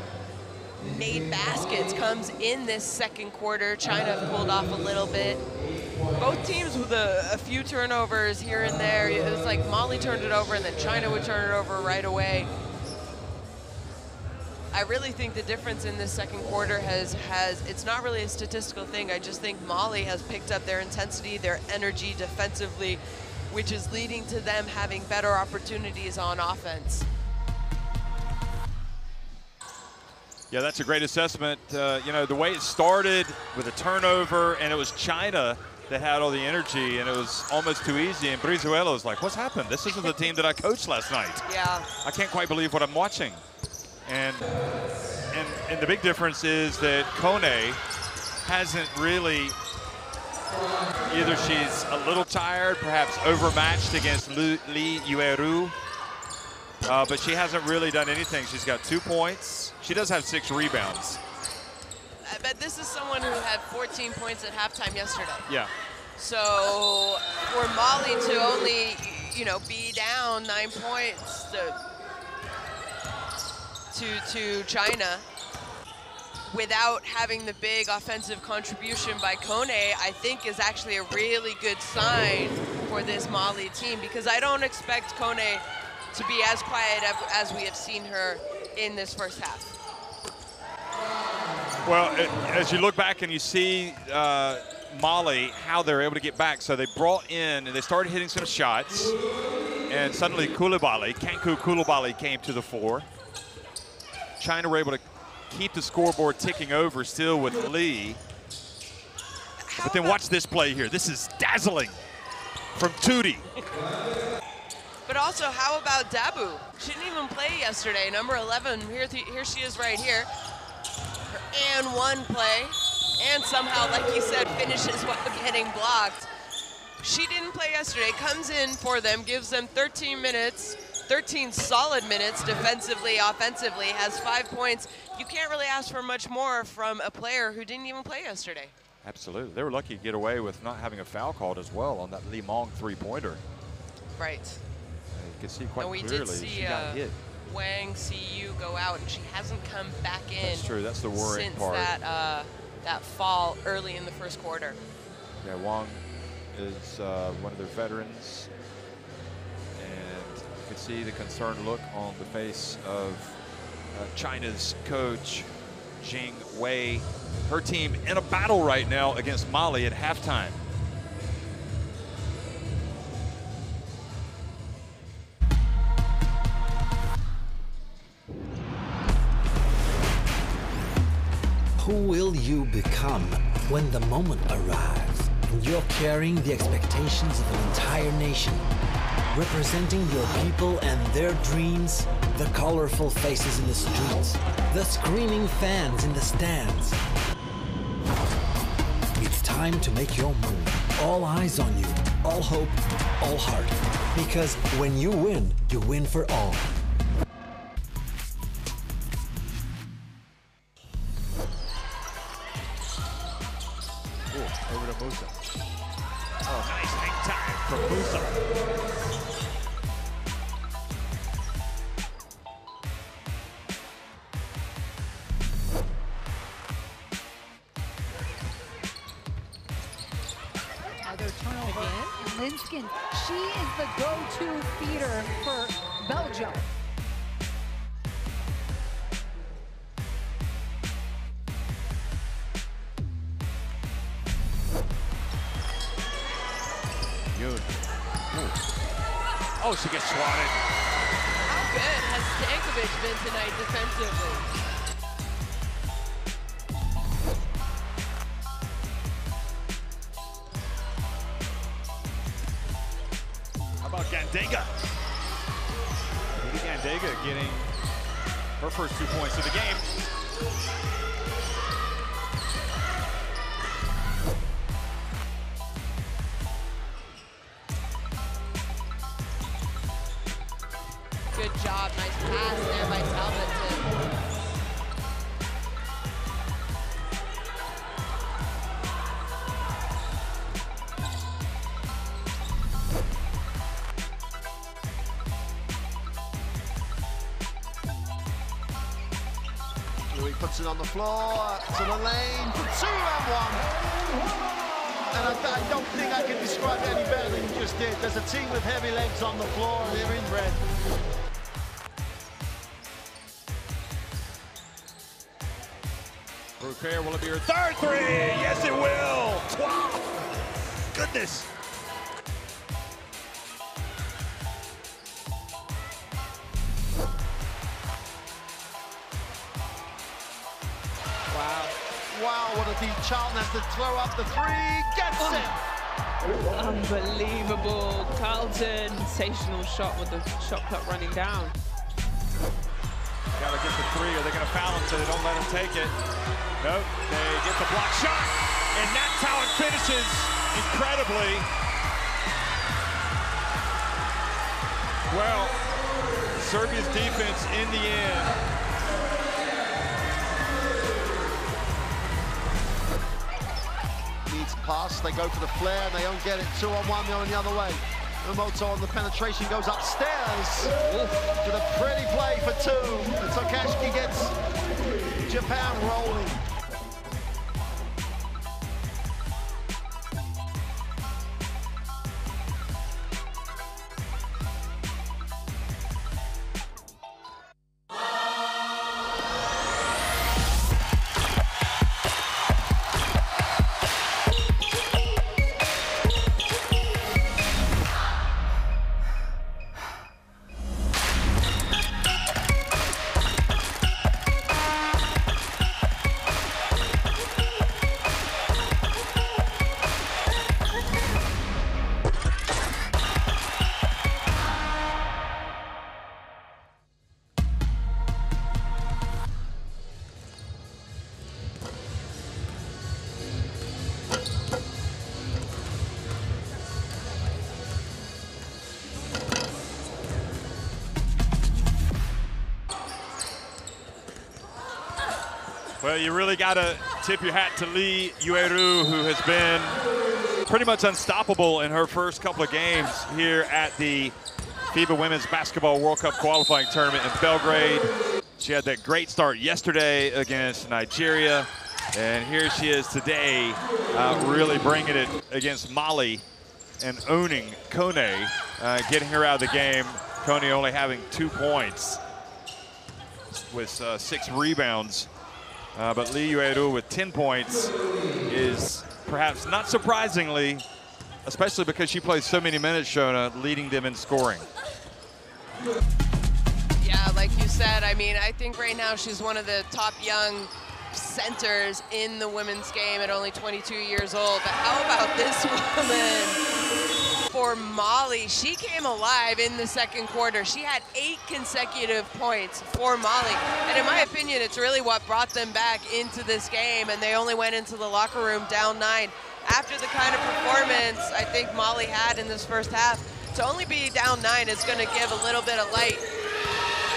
made baskets comes in this second quarter. China pulled off a little bit. Both teams with a, a, few turnovers here and there. It was like Mali turned it over and then China would turn it over right away. I really think the difference in this second quarter has, has it's not really a statistical thing. I just think Mali has picked up their intensity, their energy defensively, which is leading to them having better opportunities on offense. Yeah, that's a great assessment. Uh, you know, the way it started with a turnover, and it was China that had all the energy, and it was almost too easy. And Brizuela was like, what's happened? This isn't the team that I coached last night. Yeah. I can't quite believe what I'm watching. And, and, and the big difference is that Kone hasn't really, either she's a little tired, perhaps overmatched against Li Yueru, uh, but she hasn't really done anything. She's got two points. She does have six rebounds. I bet this is someone who had 14 points at halftime yesterday. Yeah. So for Mali to only, you know, be down nine points to, to, to China without having the big offensive contribution by Kone, I think is actually a really good sign for this Mali team because I don't expect Kone to be as quiet as we have seen her in this first half. Well, it, as you look back and you see uh, Mali, how they're able to get back. So they brought in and they started hitting some shots. And suddenly Coulibaly, Kankou Coulibaly came to the fore. China were able to keep the scoreboard ticking over still with Lee. But then watch this play here. This is dazzling from Touty. But also, how about Dabu? She didn't even play yesterday. Number 11, here, here she is right here. Her and one play, and somehow, like you said, finishes while getting blocked. She didn't play yesterday, comes in for them, gives them 13 minutes, 13 solid minutes defensively, offensively, has five points. You can't really ask for much more from a player who didn't even play yesterday. Absolutely. They were lucky to get away with not having a foul called as well on that Li Meng three-pointer. Right. You can see quite and we clearly did see, she got uh, hit. Wang Siyu go out, and she hasn't come back in. That's true. That's the worrying since part. that uh, that fall early in the first quarter. Yeah, Wang is uh, one of their veterans, can see the concerned look on the face of uh, China's coach, Zheng Wei. Her team in a battle right now against Mali at halftime. Who will you become when the moment arrives and you're carrying the expectations of an entire nation, representing your people and their dreams, the colorful faces in the streets, the screaming fans in the stands? It's time to make your move. All eyes on you, all hope, all heart. Because when you win, you win for all. Over to Musa. Oh, nice hang time from Musa. Linskens, she is the go-to feeder for Belgium. Yoon. Ooh, Oh, she gets swatted. How good has Stankovic been tonight defensively? How about Gandega? Rudy Gandega getting her first two points of the game. Good job, nice pass there by Talbot. Louis puts it on the floor, to the lane, for two and one. And I, I don't think I can describe it any better than you just did. There's a team with heavy legs on the floor, and they're in red. Brucaire, will it be her third three? Yes, it will. 12. Goodness. Charlton has to throw up the three. Gets oh. it. Unbelievable. Carlton, sensational shot with the shot clock running down. Gotta get the three or they're gonna foul him so they don't let him take it. Nope, they get the block shot. And that's how it finishes incredibly. Well, Serbia's defense in the end pass, they go for the flare, and they don't get it. Two on one, they're on the other way. Umoto on the penetration goes upstairs with a pretty play for two. And Tokashki gets Japan rolling. You really got to tip your hat to Li Yueru, who has been pretty much unstoppable in her first couple of games here at the FIBA Women's Basketball World Cup qualifying tournament in Belgrade. She had that great start yesterday against Nigeria, and here she is today, uh, really bringing it against Mali and owning Kone, uh, getting her out of the game. Kone only having two points with uh, six rebounds. Uh, but Li Yueru with 10 points is perhaps not surprisingly, especially because she plays so many minutes, Shona, leading them in scoring. Yeah, like you said, I mean, I think right now she's one of the top young centers in the women's game at only 22 years old. But how about this woman? For Mali. she came alive in the second quarter. She had eight consecutive points for Mali. And in my opinion, it's really what brought them back into this game. And they only went into the locker room down nine. After the kind of performance I think Mali had in this first half, to only be down nine is going to give a little bit of light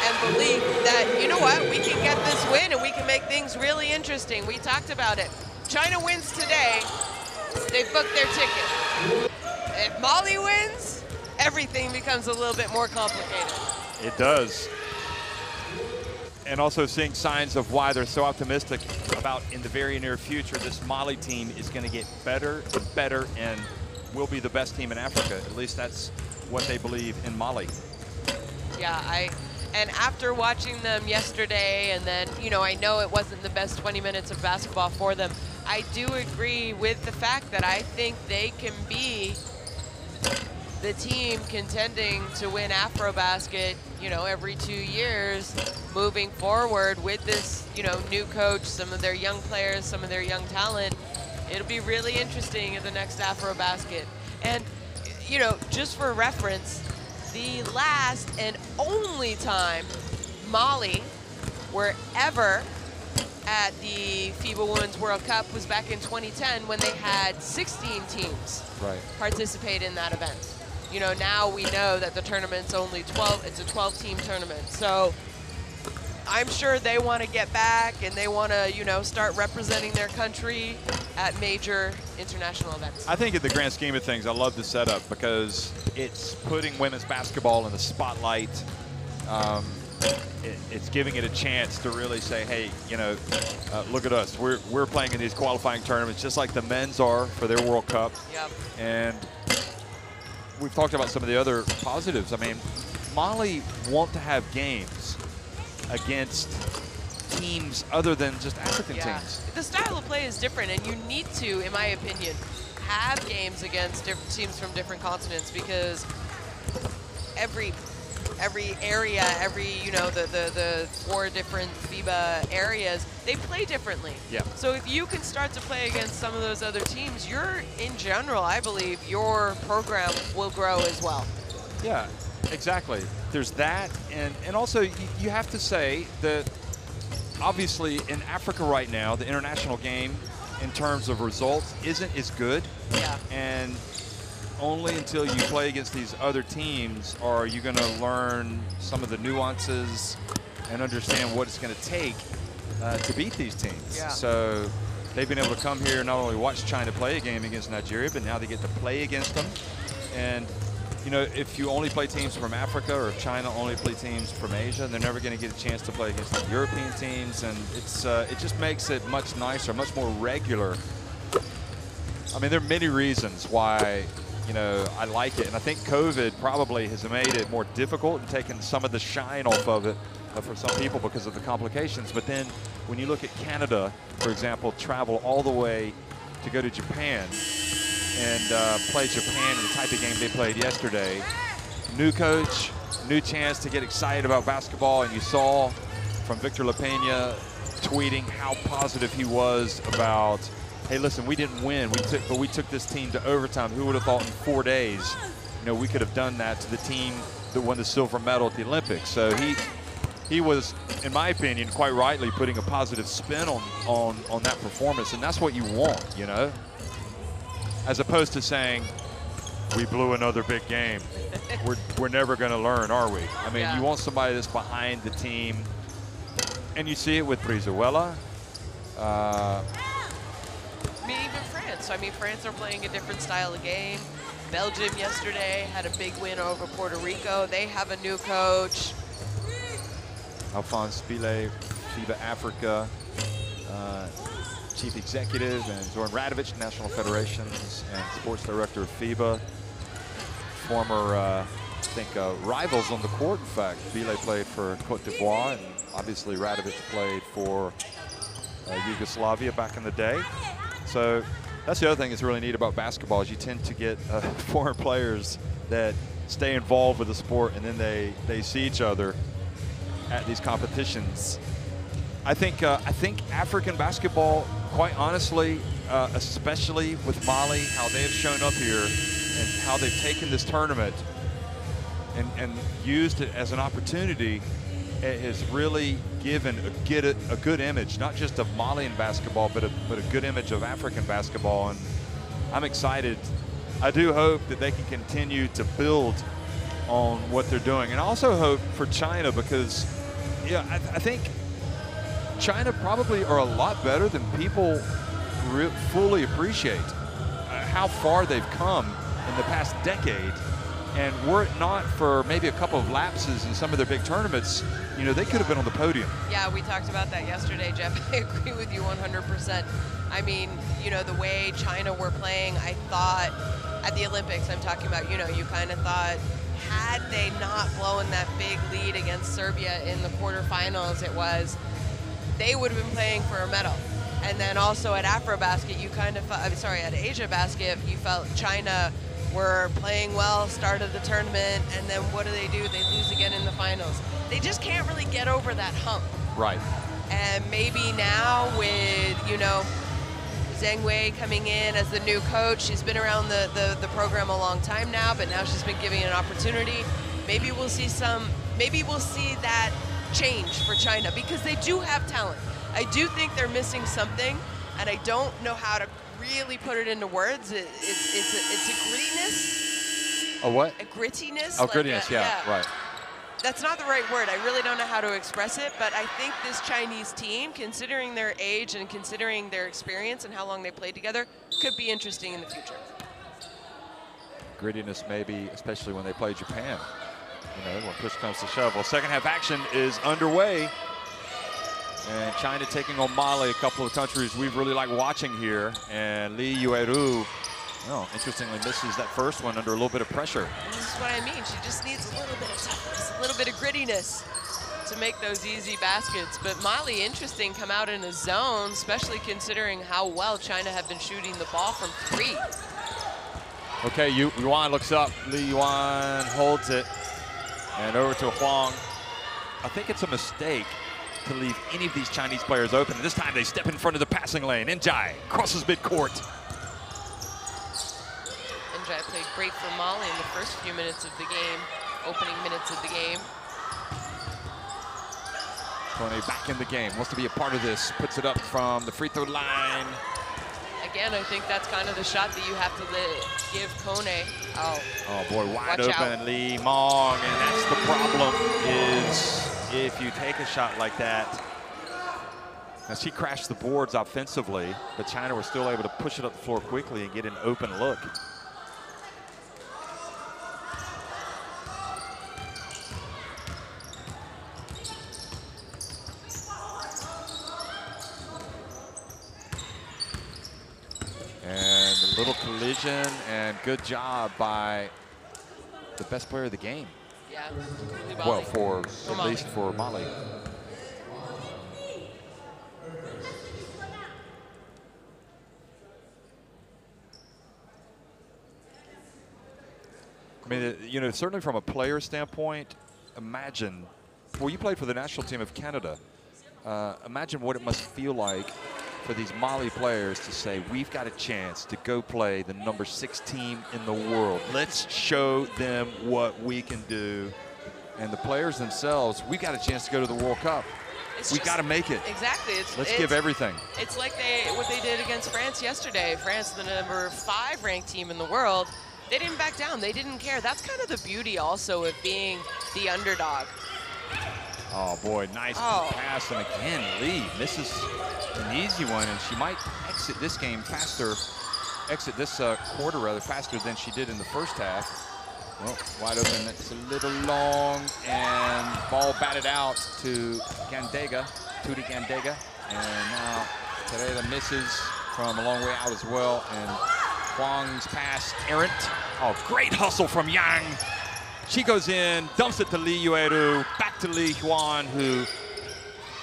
and believe that, you know what, we can get this win and we can make things really interesting. We talked about it. China wins today, they booked their ticket. If Mali wins, everything becomes a little bit more complicated. It does. And also seeing signs of why they're so optimistic about in the very near future, this Mali team is going to get better and better and will be the best team in Africa. At least that's what they believe in Mali. Yeah, I and after watching them yesterday and then, you know, I know it wasn't the best 20 minutes of basketball for them. I do agree with the fact that I think they can be the team contending to win AfroBasket, you know, every two years, moving forward with this, you know, new coach, some of their young players, some of their young talent. It'll be really interesting in the next AfroBasket. And, you know, just for reference, the last and only time Mali were ever at the FIBA Women's World Cup was back in 2010 when they had 16 teams Right. participate in that event. You know, now we know that the tournament's only 12, it's a 12 team tournament. So I'm sure they want to get back and they want to, you know, start representing their country at major international events. I think in the grand scheme of things, I love the setup because it's putting women's basketball in the spotlight. Um, it, it's giving it a chance to really say, hey, you know, uh, look at us. We're, we're playing in these qualifying tournaments just like the men's are for their World Cup. Yep. And we've talked about some of the other positives. I mean, Mali want to have games against teams other than just African Yeah. teams. The style of play is different, and you need to, in my opinion, have games against different teams from different continents because every every area, every you know the the, the four different FIBA areas, they play differently. Yeah. So if you can start to play against some of those other teams, you're in general, I believe, your program will grow as well. Yeah, exactly. There's that, and and also you, you have to say that obviously in Africa right now, the international game in terms of results isn't as good. Yeah. And only until you play against these other teams are you going to learn some of the nuances and understand what it's going to take uh, to beat these teams. Yeah. So they've been able to come here and not only watch China play a game against Nigeria, but now they get to play against them. And you know, if you only play teams from Africa or if China only play teams from Asia, they're never going to get a chance to play against the European teams, and it's uh, it just makes it much nicer, much more regular. I mean, there are many reasons why you know I like it, and I think COVID probably has made it more difficult and taken some of the shine off of it uh, for some people because of the complications. But then when you look at Canada, for example, travel all the way to go to Japan and uh, play Japan in the type of game they played yesterday. New coach, new chance to get excited about basketball, and you saw from Víctor Lapeña tweeting how positive he was about, hey, listen, we didn't win, we took, but we took this team to overtime. Who would have thought in four days, you know, we could have done that to the team that won the silver medal at the Olympics? So he he was, in my opinion, quite rightly putting a positive spin on on on that performance, and that's what you want, you know as opposed to saying we blew another big game. we're, we're never going to learn, are we? I mean, Yeah. you want somebody that's behind the team, and you see it with Brizuela. Uh, Mean, even France. I mean, France are playing a different style of game. Belgium yesterday had a big win over Puerto Rico. They have a new coach. Alphonse Bile, FIBA Africa, uh, Chief Executive, and Zoran Radovic, National Federations and Sports Director of FIBA. Former, uh, I think, uh, rivals on the court, in fact. Bile played for Cote d'Ivoire, and obviously Radovic played for uh, Yugoslavia back in the day. So that's the other thing that's really neat about basketball is you tend to get uh, foreign players that stay involved with the sport and then they, they see each other at these competitions. I think uh, I think African basketball, quite honestly, uh, especially with Mali, how they have shown up here and how they've taken this tournament and, and used it as an opportunity, it has really given a, get a, a good image, not just of Malian basketball, but a, but a good image of African basketball. And I'm excited. I do hope that they can continue to build on what they're doing. And I also hope for China because, yeah, I, I think China probably are a lot better than people fully appreciate uh, how far they've come in the past decade. And were it not for maybe a couple of lapses in some of their big tournaments, you know, they could have been on the podium. Yeah, we talked about that yesterday, Jeff. I agree with you 100%. I mean, you know, the way China were playing, I thought at the Olympics, I'm talking about, you know, you kind of thought had they not blown that big lead against Serbia in the quarterfinals, it was, they would have been playing for a medal. And then also at AfroBasket, you kind of, I'm sorry, at Asia Basket, you felt China were playing well, started the tournament, and then what do they do? They lose again in the finals. They just can't really get over that hump. Right. And maybe now with, you know, Zheng Wei coming in as the new coach, she's been around the, the, the program a long time now, but now she's been given an opportunity. Maybe we'll see some, maybe we'll see that change for China because they do have talent. I do think they're missing something, and I don't know how to really put it into words. It, it's, it's, a, it's a grittiness. A what? A grittiness. Oh, like grittiness, a- yeah, right. That's not the right word. I really don't know how to express it, but I think this Chinese team, considering their age and considering their experience and how long they played together, could be interesting in the future. Grittiness maybe, especially when they play Japan. You know, when push comes to shove. Well, second half action is underway. And China taking on Mali, a couple of countries we've really liked watching here. And Li Yueru, well, interestingly misses that first one under a little bit of pressure. And this is what I mean. She just needs a little bit of toughness, a little bit of grittiness to make those easy baskets. But Mali, interesting, come out in a zone, especially considering how well China have been shooting the ball from three. Okay, Yu- Yuan looks up. Li Yuan holds it. And over to Huang. I think it's a mistake to leave any of these Chinese players open. And this time they step in front of the passing lane. Ndiaye crosses midcourt. Ndiaye played great for Mali in the first few minutes of the game, opening minutes of the game. Kone back in the game, wants to be a part of this. Puts it up from the free throw line. Again, I think that's kind of the shot that you have to give Kone. Oh, Oh boy, wide Watch open, out. Li Meng, and that's the problem is if you take a shot like that, now she crashed the boards offensively, but China was still able to push it up the floor quickly and get an open look. And a little collision and good job by the best player of the game. Yeah. Well, for For at Mali. least for Mali. I mean, uh, you know, certainly from a player standpoint, imagine, well, you played for the national team of Canada. Uh, imagine what it must feel like for these Mali players to say, we've got a chance to go play the number six team in the world. Let's show them what we can do. And the players themselves, we've got a chance to go to the World Cup. It's we got to make it. Exactly. It's, Let's it's, give everything. It's like they what they did against France yesterday. France, the number five ranked team in the world, they didn't back down. They didn't care. That's kind of the beauty also of being the underdog. Oh boy, nice Oh. pass, and again, Lee misses an easy one, and she might exit this game faster, exit this uh, quarter rather faster than she did in the first half. Well, wide open, it's a little long, and ball batted out to Gandega, Touty Gandega, and now Tereda misses from a long way out as well, and Huang's pass errant. Oh, great hustle from Yang. She goes in, dumps it to Li Yueru, back to Li Yuan, who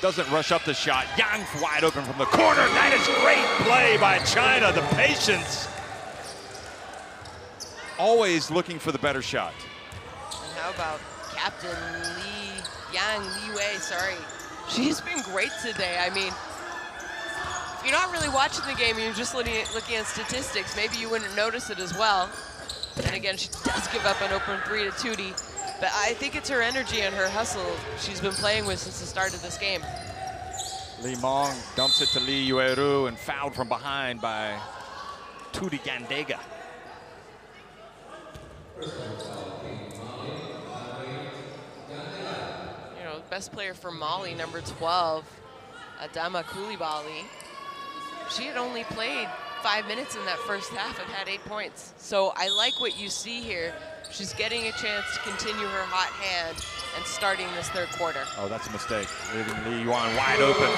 doesn't rush up the shot. Yang's wide open from the corner. That is great play by China. The patience. Always looking for the better shot. And how about Captain Li Yang Li Wei? Sorry, she's been great today. I mean, if you're not really watching the game, you're just looking at, looking at statistics. Maybe you wouldn't notice it as well. And again, she does give up an open three to Touty. But I think it's her energy and her hustle she's been playing with since the start of this game. Li Meng dumps it to Li Yueru and fouled from behind by Touty Gandega. You know, best player for Mali, number 12, Adama Coulibaly. She had only played five minutes in that first half and had eight points. So I like what you see here. She's getting a chance to continue her hot hand and starting this third quarter. Oh, that's a mistake. Leaving Li Yuan wide open.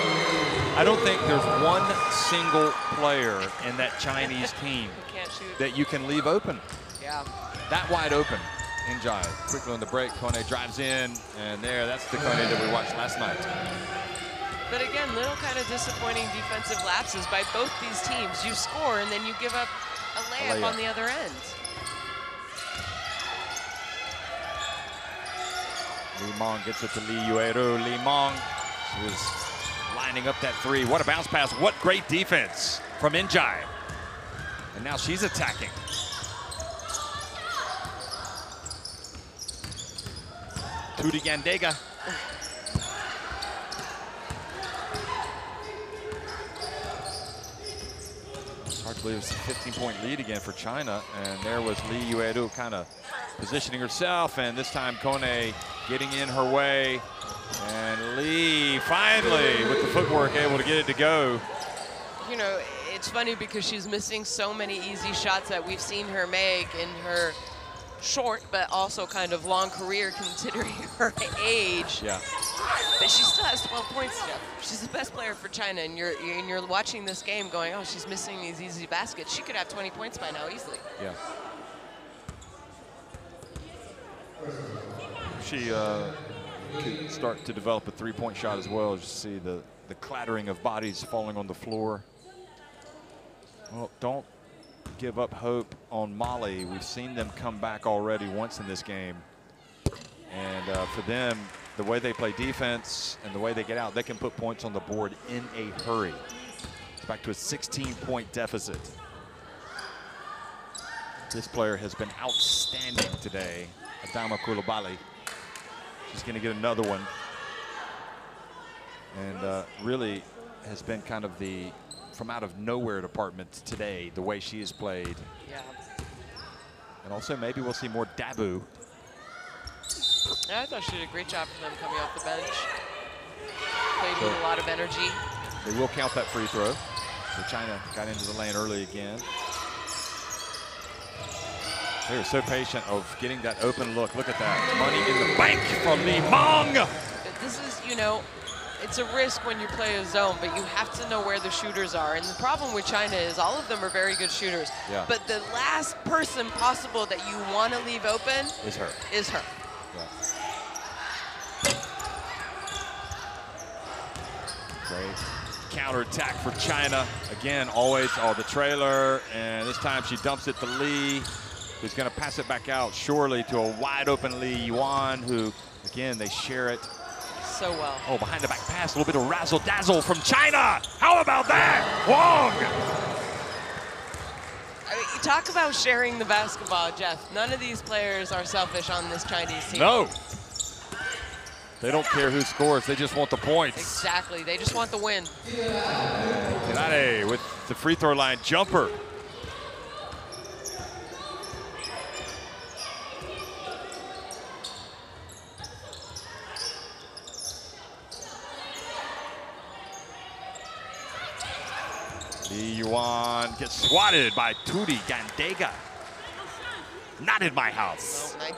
I don't think there's one single player in that Chinese team Who can't shoot. that you can leave open. Yeah. That wide open. Ndiaye quickly on the break. Kone drives in, and there, that's the Kone that we watched last night. But again, little kind of disappointing defensive lapses by both these teams. You score and then you give up a layup, layup. on the other end. Li Meng gets it to Li Yueru. Meng, she was lining up that three. What a bounce pass. What great defense from Ndiaye. And now she's attacking. Touty Gandega. Hard to believe it's a 15-point lead again for China. And there was Li Yueru kind of positioning herself. And this time Kone getting in her way. And Lee finally, with the footwork, able to get it to go. You know, it's funny because she's missing so many easy shots that we've seen her make in her short but also kind of long career considering her age. Yeah. But she still has 12 points still. She's the best player for China, and you're and you're watching this game going, oh, she's missing these easy baskets. She could have 20 points by now easily. Yeah. She uh, could start to develop a three-point shot as well. As you see the the clattering of bodies falling on the floor. Well, don't give up hope on Mali. We've seen them come back already once in this game. And uh, for them, the way they play defense and the way they get out, they can put points on the board in a hurry. It's back to a 16-point deficit. This player has been outstanding today, Adama Coulibaly. She's going to get another one. And uh, really has been kind of the from out of nowhere department today, the way she has played. Yeah. And also maybe we'll see more Dabu. Yeah, I thought she did a great job for them coming off the bench. Played with a lot of energy. They will count that free throw. So China got into the lane early again. They were so patient of getting that open look. Look at that. Money in the bank from Li Meng. This is, you know, it's a risk when you play a zone, but you have to know where the shooters are. And the problem with China is all of them are very good shooters. Yeah. But the last person possible that you want to leave open Is her. is her. Great counterattack for China. Again, always, oh, the trailer, and this time she dumps it to Lee, who's gonna pass it back out, surely to a wide open Li Yuan, who, again, they share it. So well. Oh, behind the back pass, a little bit of razzle dazzle from China. How about that? Wong! I mean, you talk about sharing the basketball, Jeff. None of these players are selfish on this Chinese team. No. They don't care who scores, they just want the points. Exactly. They just want the win. Kanade with the free throw line jumper. Li Yuan gets swatted by Touty Gandega. Not in my house. No, nice-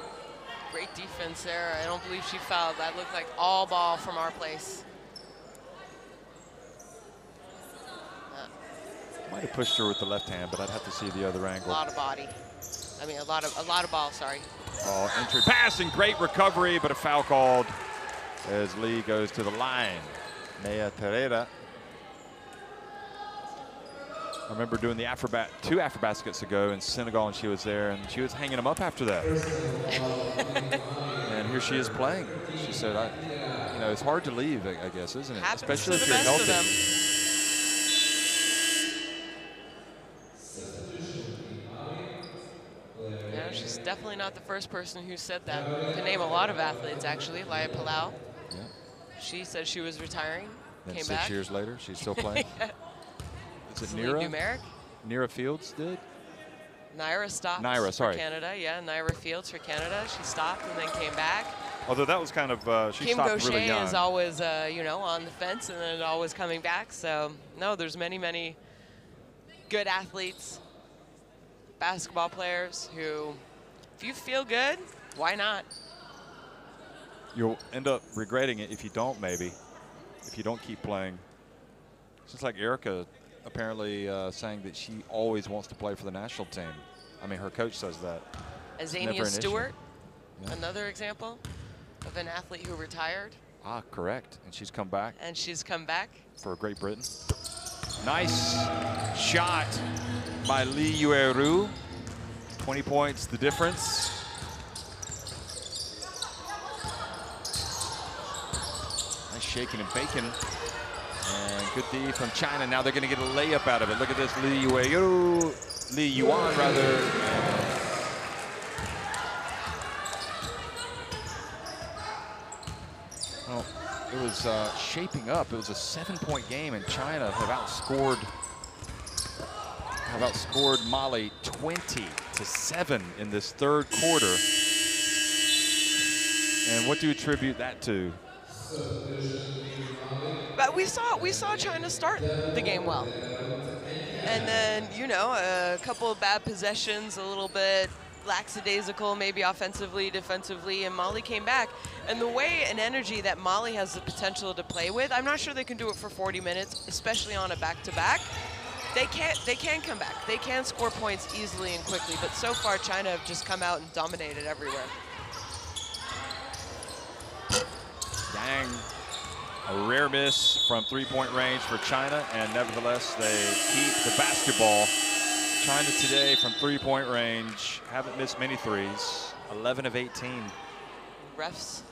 great defense there. I don't believe she fouled. That looked like all ball from our place. Uh, might have pushed her with the left hand, but I'd have to see the other angle. A lot of body. I mean, a lot of a lot of ball. Sorry. Oh, entry pass and great recovery, but a foul called as Lee goes to the line. Nea Terera. I remember doing the Afrobat two Afrobaskets ago in Senegal, and she was there, and she was hanging them up after that. and here she is playing. She said, "I, you know, it's hard to leave, I I guess, isn't it? Happens Especially if you're healthy." them. Yeah, she's definitely not the first person who said that. To name a lot of athletes, actually. Laia Palau. Yeah. She said she was retiring, Then came six back. years later, she's still playing. Is it Nira? Numeric. Nirra Fields did. Naira stopped Naira, for sorry. Canada. Yeah, Nirra Fields for Canada. She stopped and then came back. Although that was kind of uh, she Kim stopped Gaucher really young. is always, uh, you know, on the fence and then always coming back. So, no, there's many, many good athletes, basketball players who, if you feel good, why not? You'll end up regretting it if you don't, maybe. If you don't keep playing. It's just like Erica apparently uh, saying that she always wants to play for the national team. I mean, her coach says that. Azania an. Stewart, Yeah. another example of an athlete who retired Ah, correct. And she's come back and she's come back. for Great Britain. Nice shot by Li Yueru. 20 points, the difference. Nice shaking and baking. And good D from China. Now they're going to get a layup out of it. Look at this, Li Yue, Li Yuan rather. Well, it was uh, shaping up. It was a seven-point game, and China have outscored have outscored Mali 20 to seven in this third quarter. And what do you attribute that to? But we saw we saw China start the game well, and then you know a couple of bad possessions, a little bit lackadaisical, maybe offensively, defensively, and Mali came back. And the way and energy that Mali has the potential to play with, I'm not sure they can do it for 40 minutes, especially on a back-to-back. They can't. They can come back. They can score points easily and quickly. But so far, China have just come out and dominated everywhere. Dang. A rare miss from three-point range for China, and nevertheless, they keep the basketball. China today from three-point range haven't missed many threes. 11 of 18. Refs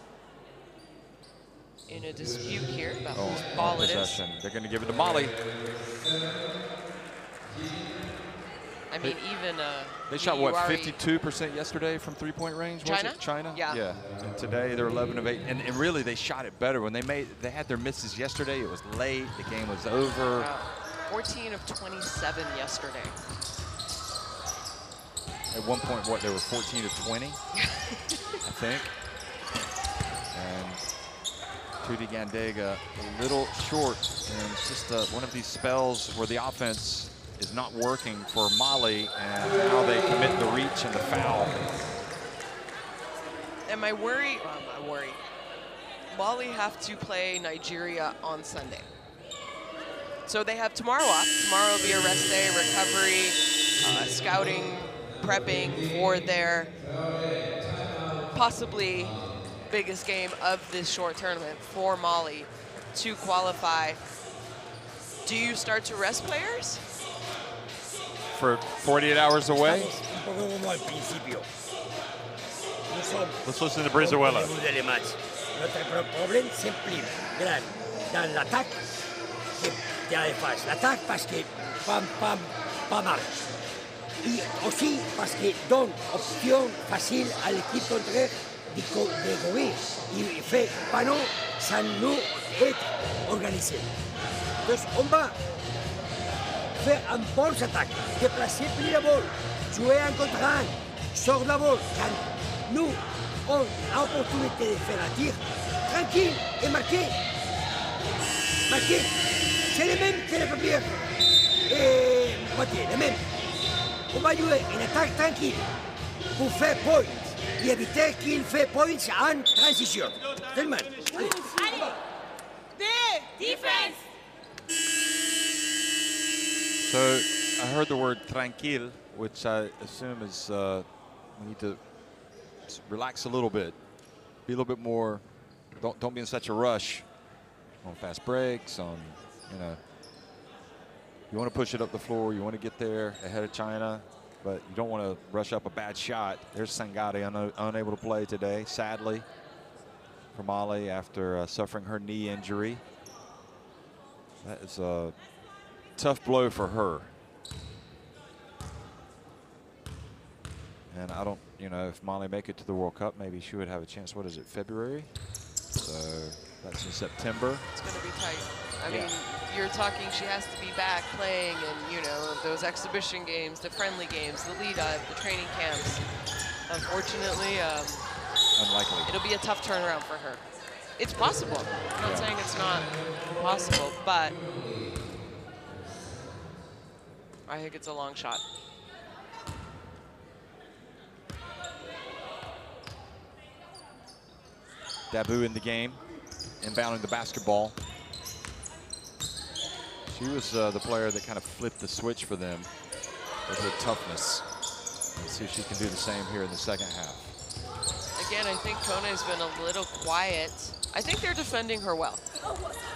in a dispute here about Oh, whose ball it is. possession. They're going to give it to Mali. I mean, even uh, They shot what, Yuari- 52% yesterday from three-point range? was China? it? China. Yeah. Yeah. And today they're 11 of 8, and, and really they shot it better when they made. They had their misses yesterday. It was late. The game was over. Wow. 14 of 27 yesterday. At one point, what they were 14 to 20, I think. And Touty Gandega a little short, and it's just uh, one of these spells where the offense is not working for Mali, and now they commit the reach and the foul. And my worry, well, my worry, Mali have to play Nigeria on Sunday. So they have tomorrow off. Tomorrow will be a rest day, recovery, uh, scouting, prepping for their possibly biggest game of this short tournament for Mali to qualify. Do you start to rest players? For 48 hours away, Un poco como al principio. Nous sommes let's listen to Brizuela. au début des matchs. Notre problème, c'est plus grand dans l'attaque que dans la défense. L'attaque parce que pas, pas, pas mal. Et aussi parce que donne option facile à l'équipe contraire de, co- de courir. Il fait panneau sans nous être organisé. Donc on va faire un bon attaque, déplacer plus la balle, jouer un contre un, sort la balle. Quand nous, on a l'opportunité de faire un tir, tranquille et marquer. Marquer. C'est les mêmes que les premières et moitié, les mêmes. On va jouer une attaque tranquille pour faire point et éviter qu'il fait points en transition. Tellement. Allez. Defense. So I heard the word tranquil, which I assume is uh, we need to relax a little bit, be a little bit more. Don't don't be in such a rush on fast breaks. On you know, you want to push it up the floor. You want to get there ahead of China, but you don't want to rush up a bad shot. There's Sangare un- unable to play today, sadly, for Mali after uh, suffering her knee injury. That is a tough blow for her. And I don't, you know, if Mali make it to the World Cup, maybe she would have a chance. What is it, February? So that's in September. It's going to be tight. I Yeah. mean, you're talking she has to be back playing and, you know, those exhibition games, the friendly games, the lead up, the training camps. Unfortunately, um, Unlikely. it'll be a tough turnaround for her. It's possible. I'm not Yeah. saying it's not possible, but I think it's a long shot. Dabu in the game, inbounding the basketball. She was uh, the player that kind of flipped the switch for them with her toughness. Let's see if she can do the same here in the second half. Again, I think Kone has been a little quiet. I think they're defending her well.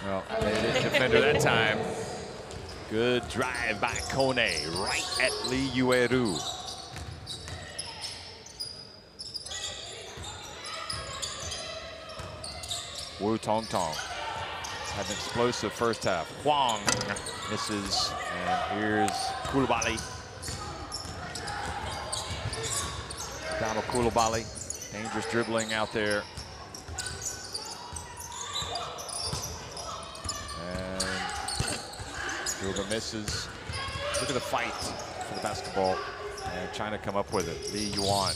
Well, they didn't defend her that time. Good drive by Kone, right at Li Yueru. Wu Tongtong. Had an explosive first half. Huang misses, and here's Coulibaly. Donald Coulibaly, dangerous dribbling out there. Juba misses. Look at the fight for the basketball. And China come up with it. Li Yuan.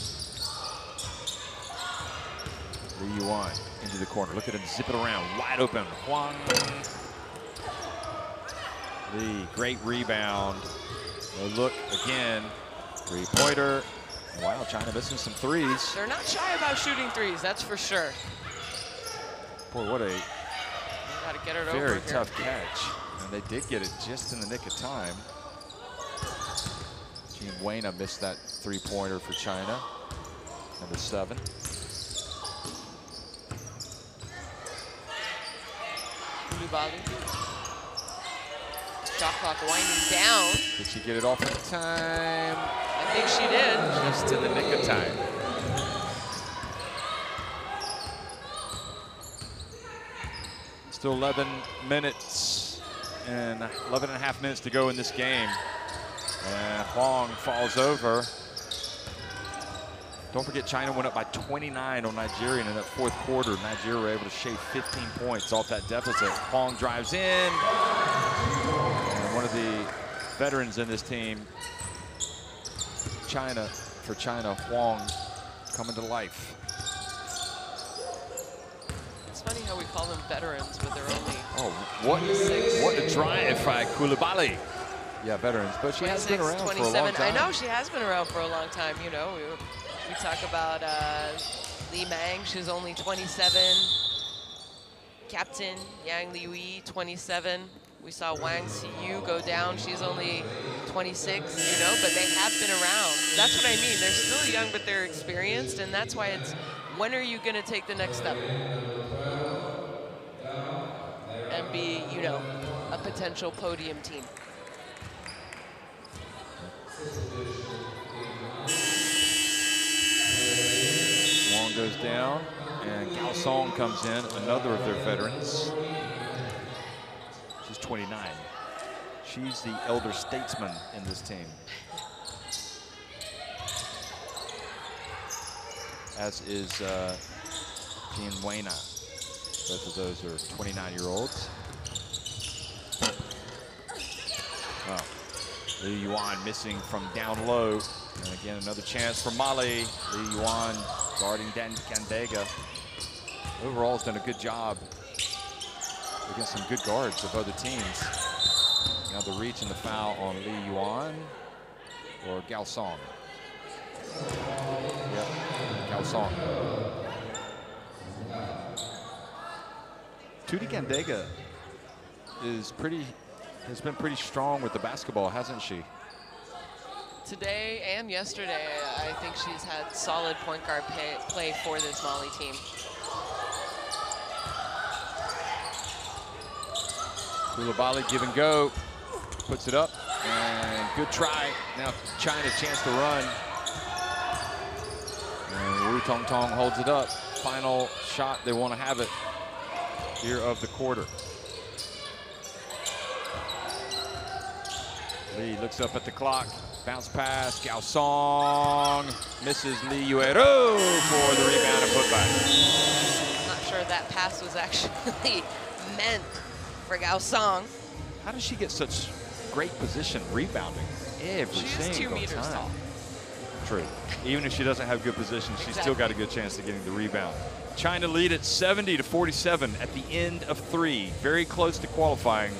Li Yuan into the corner. Look at him zip it around. Wide open. Huang. Lee, great rebound. No look again. Three-pointer. Wow, China missing some threes. They're not shy about shooting threes, that's for sure. Boy, what a Got to get it over very tough catch. And they did get it just in the nick of time. Jin Weina missed that three-pointer for China. Number seven. Shot clock winding down. Did she get it off in time? I think she did. Just in the nick of time. Still 11 minutes and 11 and a half minutes to go in this game. And Huang falls over. Don't forget China went up by 29 on Nigeria in that fourth quarter. Nigeria were able to shave 15 points off that deficit. Huang drives in. And one of the veterans in this team, China, for China, Huang coming to life. It's funny how we call them veterans, but they're only Oh, what, what a drive by Coulibaly. Yeah, veterans, but she has been 26, around for a 27. long time. I know she has been around for a long time. You know, we, we talk about uh, Li Meng. She's only 27. Captain Yang Liwei, 27. We saw Wang Siyu go down. She's only 26. You know, but they have been around. That's what I mean. They're still young, but they're experienced, and that's why it's when are you going to take the next step and be, you know, a potential podium team. Wong goes down, and Gao Song comes in, another of their veterans. She's 29. She's the elder statesman in this team. As is uh, Jean. Both of those are 29-year-olds. Wow. Li Yuan missing from down low. And again, another chance for Mali. Li Yuan guarding Dan Gandega. Overall, has done a good job against some good guards of other teams. Now the reach and the foul on Li Yuan or Gao Song. Yep, Gao Song. Touty Gandega is pretty, has been pretty strong with the basketball, hasn't she? Today and yesterday, I think she's had solid point guard pay, play for this Mali team. Coulibaly give and go, puts it up, and good try. Now China chance to run. And Wu Tongtong holds it up. Final shot, they want to have it here of the quarter. Lee looks up at the clock, bounce pass, Gao Song misses Li Yueru for the rebound and putback. Not sure that pass was actually meant for Gao Song. How does she get such great position rebounding every She is single two meters time? tall. True. Even if she doesn't have good position, she's still got a good chance of getting the rebound. China lead at 70 to 47 at the end of three. Very close to qualifying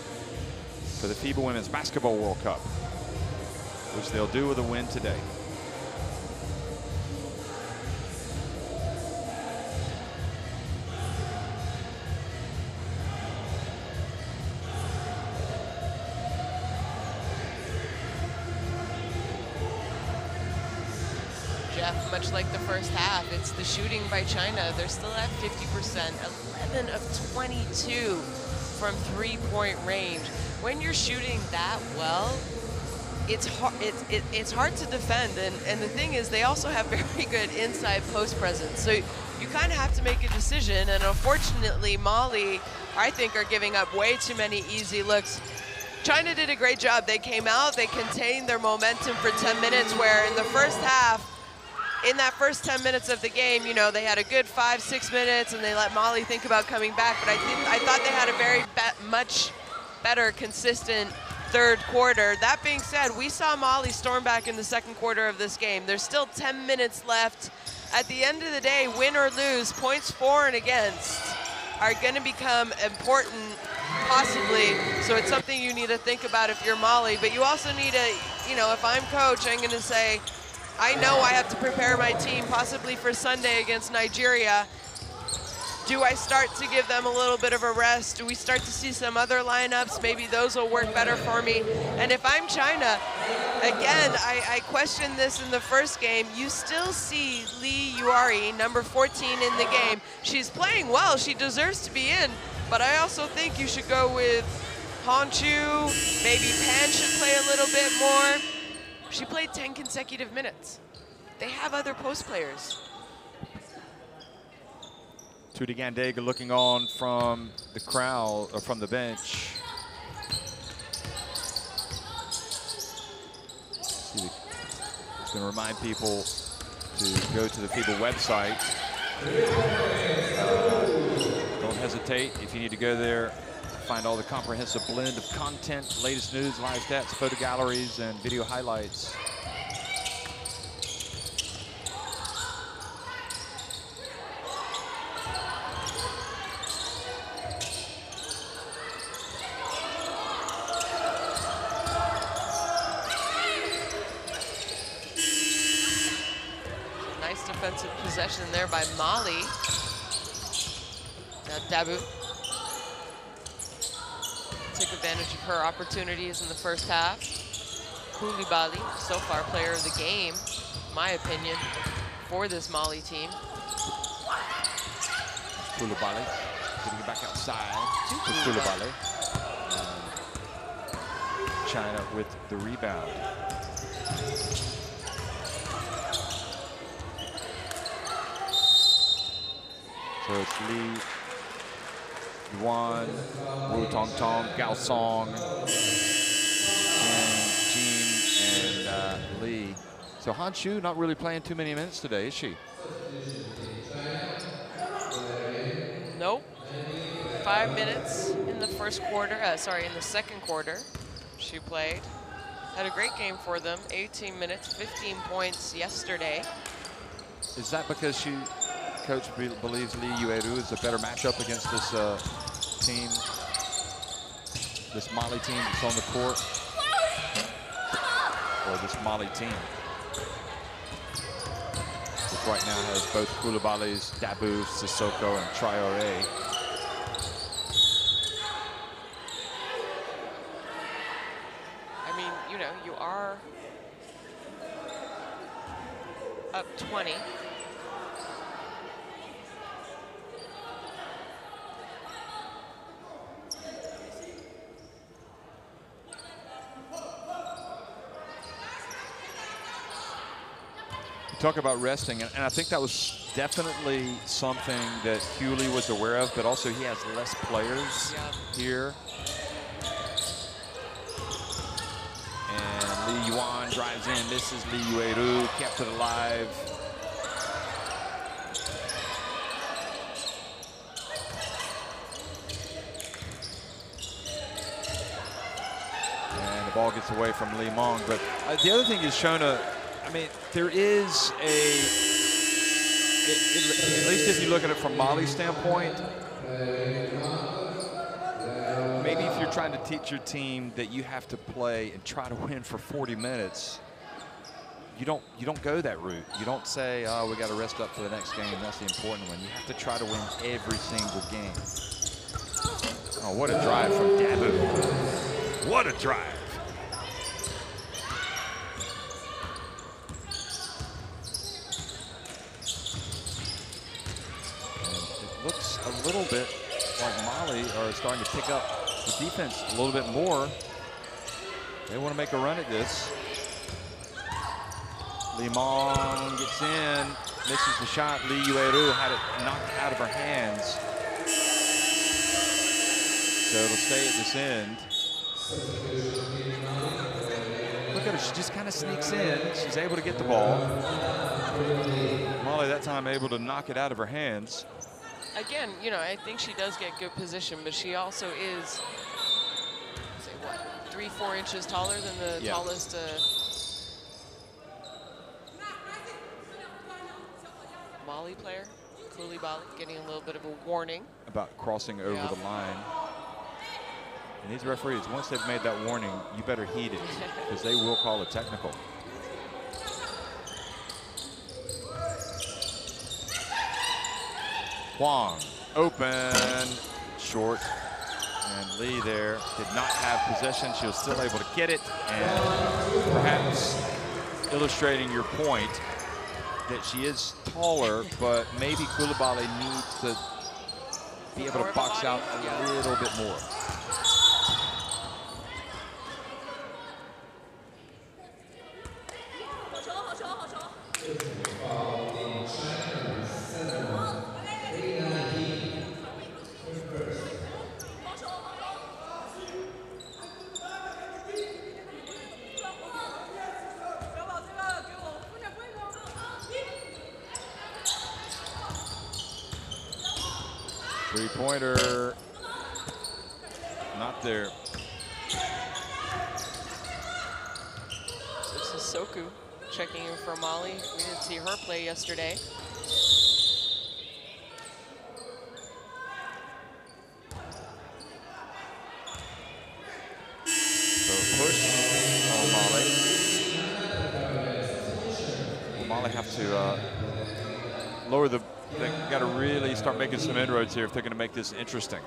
for the FIBA Women's Basketball World Cup, which they'll do with a win today. The shooting by China. They're still at 50%, 11 of 22 from three-point range. When you're shooting that well, it's hard. It's it, it's hard to defend, and and the thing is, they also have very good inside post presence. So you kind of have to make a decision. And unfortunately, Mali I think, are giving up way too many easy looks. China did a great job. They came out, they contained their momentum for 10 minutes, where in the first half, in that first 10 minutes of the game, you know, they had a good five, six minutes, and they let Mali think about coming back. But I I thought they had a very be much better, consistent third quarter. That being said, we saw Mali storm back in the second quarter of this game. There's still 10 minutes left. At the end of the day, win or lose, points for and against are going to become important, possibly. So it's something you need to think about if you're Mali. But you also need to, you know, if I'm coach, I'm going to say, I know I have to prepare my team possibly for Sunday against Nigeria. Do I start to give them a little bit of a rest? Do we start to see some other lineups? Maybe those will work better for me. And if I'm China, again, I, I questioned this in the first game. You still see Li Yueru, number 14 in the game. She's playing well. She deserves to be in. But I also think you should go with Han Xu. Maybe Pan should play a little bit more. She played 10 consecutive minutes. They have other post players. Touty Gandega looking on from the crowd, or from the bench. He's going to remind people to go to the FIBA website. Don't hesitate if you need to go there find all the comprehensive blend of content, latest news, live stats, photo galleries, and video highlights. Nice defensive possession there by Mali. Now Dabu took advantage of her opportunities in the first half. Coulibaly, so far player of the game, my opinion, for this Mali team. Coulibaly getting it back outside to Coulibaly. China with the rebound. So it's Li, Yuan, Wu Tongtong, Gao Song, Jin, and uh, Lee. So Han Xu not really playing too many minutes today, is she? Nope. Five minutes in the first quarter, uh, sorry, in the second quarter, she played. Had a great game for them, 18 minutes, 15 points yesterday. Is that because she coach believes Li Yueru is a better matchup against this uh, team, this Mali team that's on the court, or this Mali team. Which right now has both Coulibaly's, Dabu, Sissoko, and Traore. I mean, you know, you are up 20. Talk about resting, and, and, I think that was definitely something that Hewley was aware of, but also he has less players yeah. here. And Li Yuan drives in, This is Li Yueru, kept it alive. And the ball gets away from Li Meng, but uh, the other thing is Shona I mean, there is a, it, it, at least if you look at it from Mali's standpoint, maybe if you're trying to teach your team that you have to play and try to win for 40 minutes, you don't you don't go that route. You don't say, oh, we got to rest up for the next game. That's the important one. You have to try to win every single game. Oh, what a drive from Dabu. What a drive. a little bit like Mali are starting to pick up the defense a little bit more. They want to make a run at this. Limon gets in, misses the shot. Li Yueru had it knocked out of her hands. So it'll stay at this end. Look at her, she just kind of sneaks in. She's able to get the ball. Mali that time able to knock it out of her hands. Again, you know, I think she does get good position, but she also is, say what, three, four inches taller than the Yeah. tallest. Uh, Mali player, Coulibaly, getting a little bit of a warning. about crossing over Yeah. the line. And these referees, once they've made that warning, you better heed it because they will call a technical. Huang, open, short, and Lee there did not have possession. She was still able to get it, and perhaps illustrating your point that she is taller, but maybe Coulibaly needs to be able to box out a little bit more. Three-pointer, not there. This is Soku checking in for Mali. We didn't see her play yesterday. So push on Mali. Will Mali have to uh, lower the, they got to really start making some inroads here if they're going to make this interesting.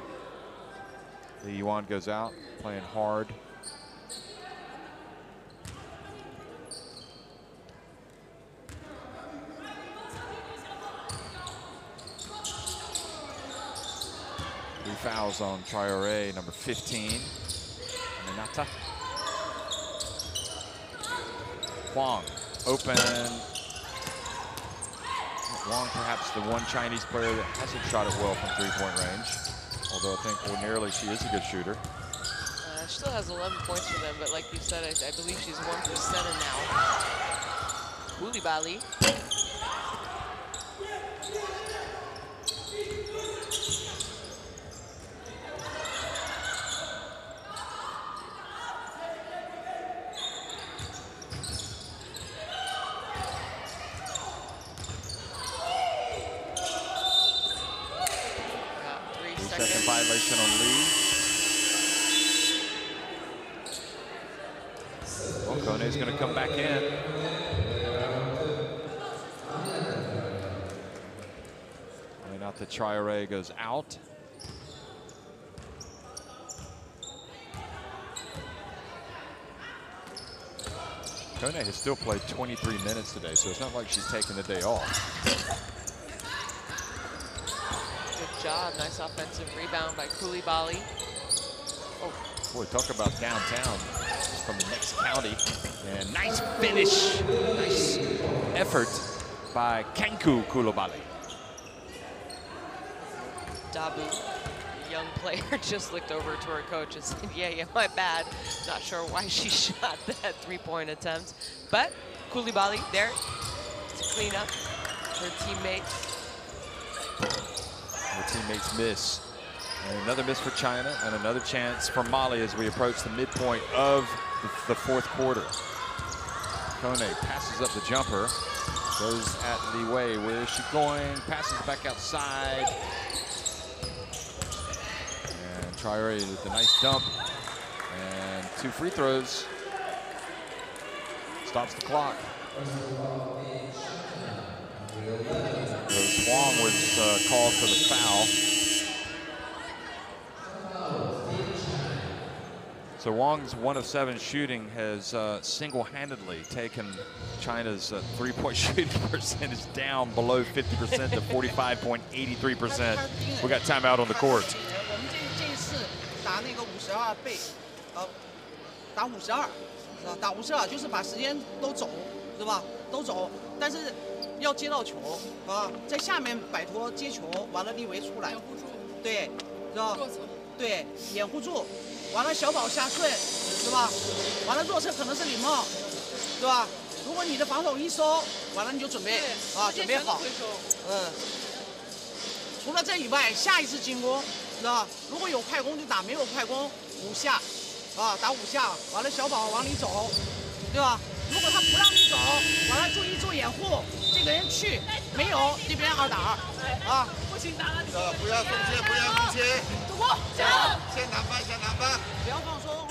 The Yuan goes out, playing hard. Three fouls on Traore, number 15. Minata. Huang, open. Huang, perhaps the one Chinese player that hasn't shot it well from three-point range. Although I think ordinarily she is a good shooter. Uh, she still has 11 points for them, but like you said, I, I believe she's one for center now. Coulibaly. Got three Three-second seconds. violation on Lee. Well, Kone's going to come back in. And out the Traore goes out. Kone has still played 23 minutes today, so it's not like she's taking the day off. Good job. Nice offensive rebound by Coulibaly. Oh, boy, talk about downtown from the next county. And nice finish, nice effort by Kankou Coulibaly. Dabu, player, just looked over to her coach and said, yeah, yeah, my bad. Not sure why she shot that three-point attempt. But Coulibaly there to clean up her teammates. Her teammates miss. And another miss for China and another chance for Mali as we approach the midpoint of the, fourth quarter. Kone passes up the jumper, goes at the way. Where is she going? Passes back outside. And Traore with a nice dump. And two free throws. Stops the clock. Huang was uh, called for the foul. So Wang's one of seven shooting has uh, single-handedly taken China's uh, three-point shooting percentage down below 50% to 45.83%. We got timeout on the court. 一个五十二倍，呃，打五十二，是吧？打五十二就是把时间都走，是吧？都走，但是要接到球，啊，在下面摆脱接球，完了立维出来，对，是吧？对，掩护住，完了小宝下顺，是吧？完了弱侧可能是李梦，是吧？如果你的防守一收，完了你就准备啊，准备好，嗯。除了这以外，下一次进攻，知道吧？如果有快攻就打，没有快攻五下，啊，打五下，完了小宝往里走，对吧？如果他不让你走，完了注意做掩护，这个人去，没有这边二打二，啊，不行打了，呃，不要松懈，不要松懈，主攻，加油，先拿分，先拿分，不要放松。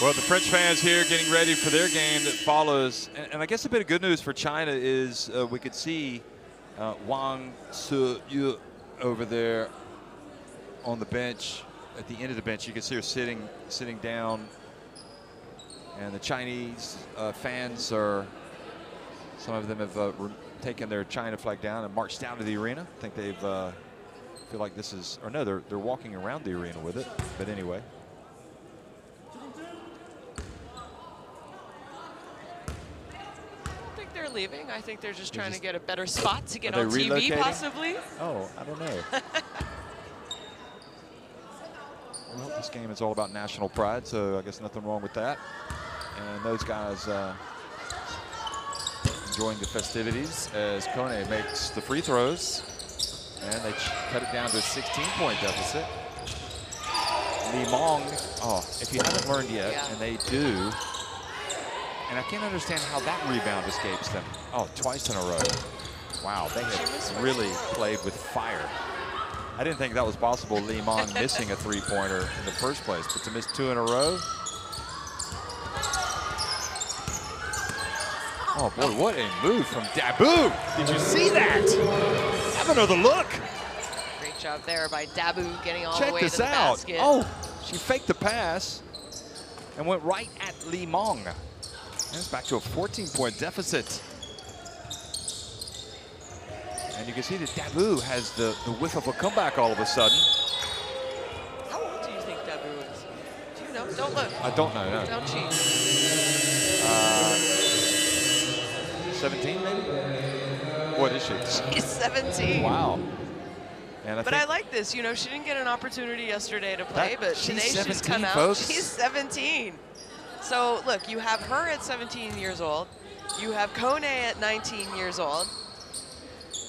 Well, the French fans here getting ready for their game that follows. And, and I guess a bit of good news for China is uh, we could see uh, Wang Su-yu over there on the bench. At the end of the bench, you can see her sitting, sitting down. And the Chinese uh, fans are, some of them have uh, taken their China flag down and marched down to the arena. I think they've, uh, feel like this is, or no, they're, they're walking around the arena with it. But anyway. I don't think they're leaving. I think they're just trying to get a better spot to get on TV, possibly. Oh, I don't know. well, this game is all about national pride, so I guess nothing wrong with that. And those guys uh, enjoying the festivities as Kone makes the free throws. And they cut it down to a 16-point deficit. Li Meng, oh, if you haven't learned yet, Yeah. and they do, and I can't understand how that rebound escapes them. Oh, twice in a row. Wow, they have really played with fire. I didn't think that was possible, Li Meng missing a three-pointer in the first place, but to miss two in a row. Oh boy, what a move from Dabu. Did you see that? Have another look. Great job there by Dabu getting all the Check way this to the out. basket. Oh, she faked the pass and went right at Li Meng. And it's back to a 14-point deficit. And you can see that Dabu has the, the whiff of a comeback all of a sudden. How old do you think Dabu is? Do you know? Don't look. I don't know, no. Don't cheat. Uh, 17 maybe? What is she? She's 17. Wow. And I But I like this. You know, she didn't get an opportunity yesterday to play, but she's today she's 17, come out. folks. She's 17. So look, you have her at 17 years old. You have Kone at 19 years old.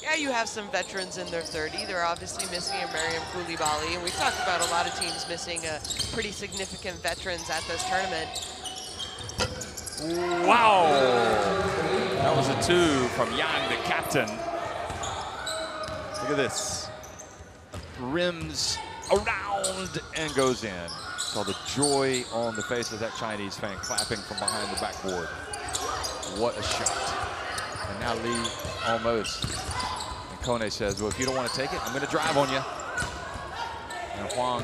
Yeah, you have some veterans in their 30. They're obviously missing a Miriam Coulibaly, and we've talked about a lot of teams missing a pretty significant veterans at this tournament. Wow. That was a two from Yang, the captain. Look at this. Rims around and goes in. Saw the joy on the face of that Chinese fan clapping from behind the backboard. What a shot. And now Lee almost. And Kone says, well, if you don't want to take it, I'm going to drive on you. And Huang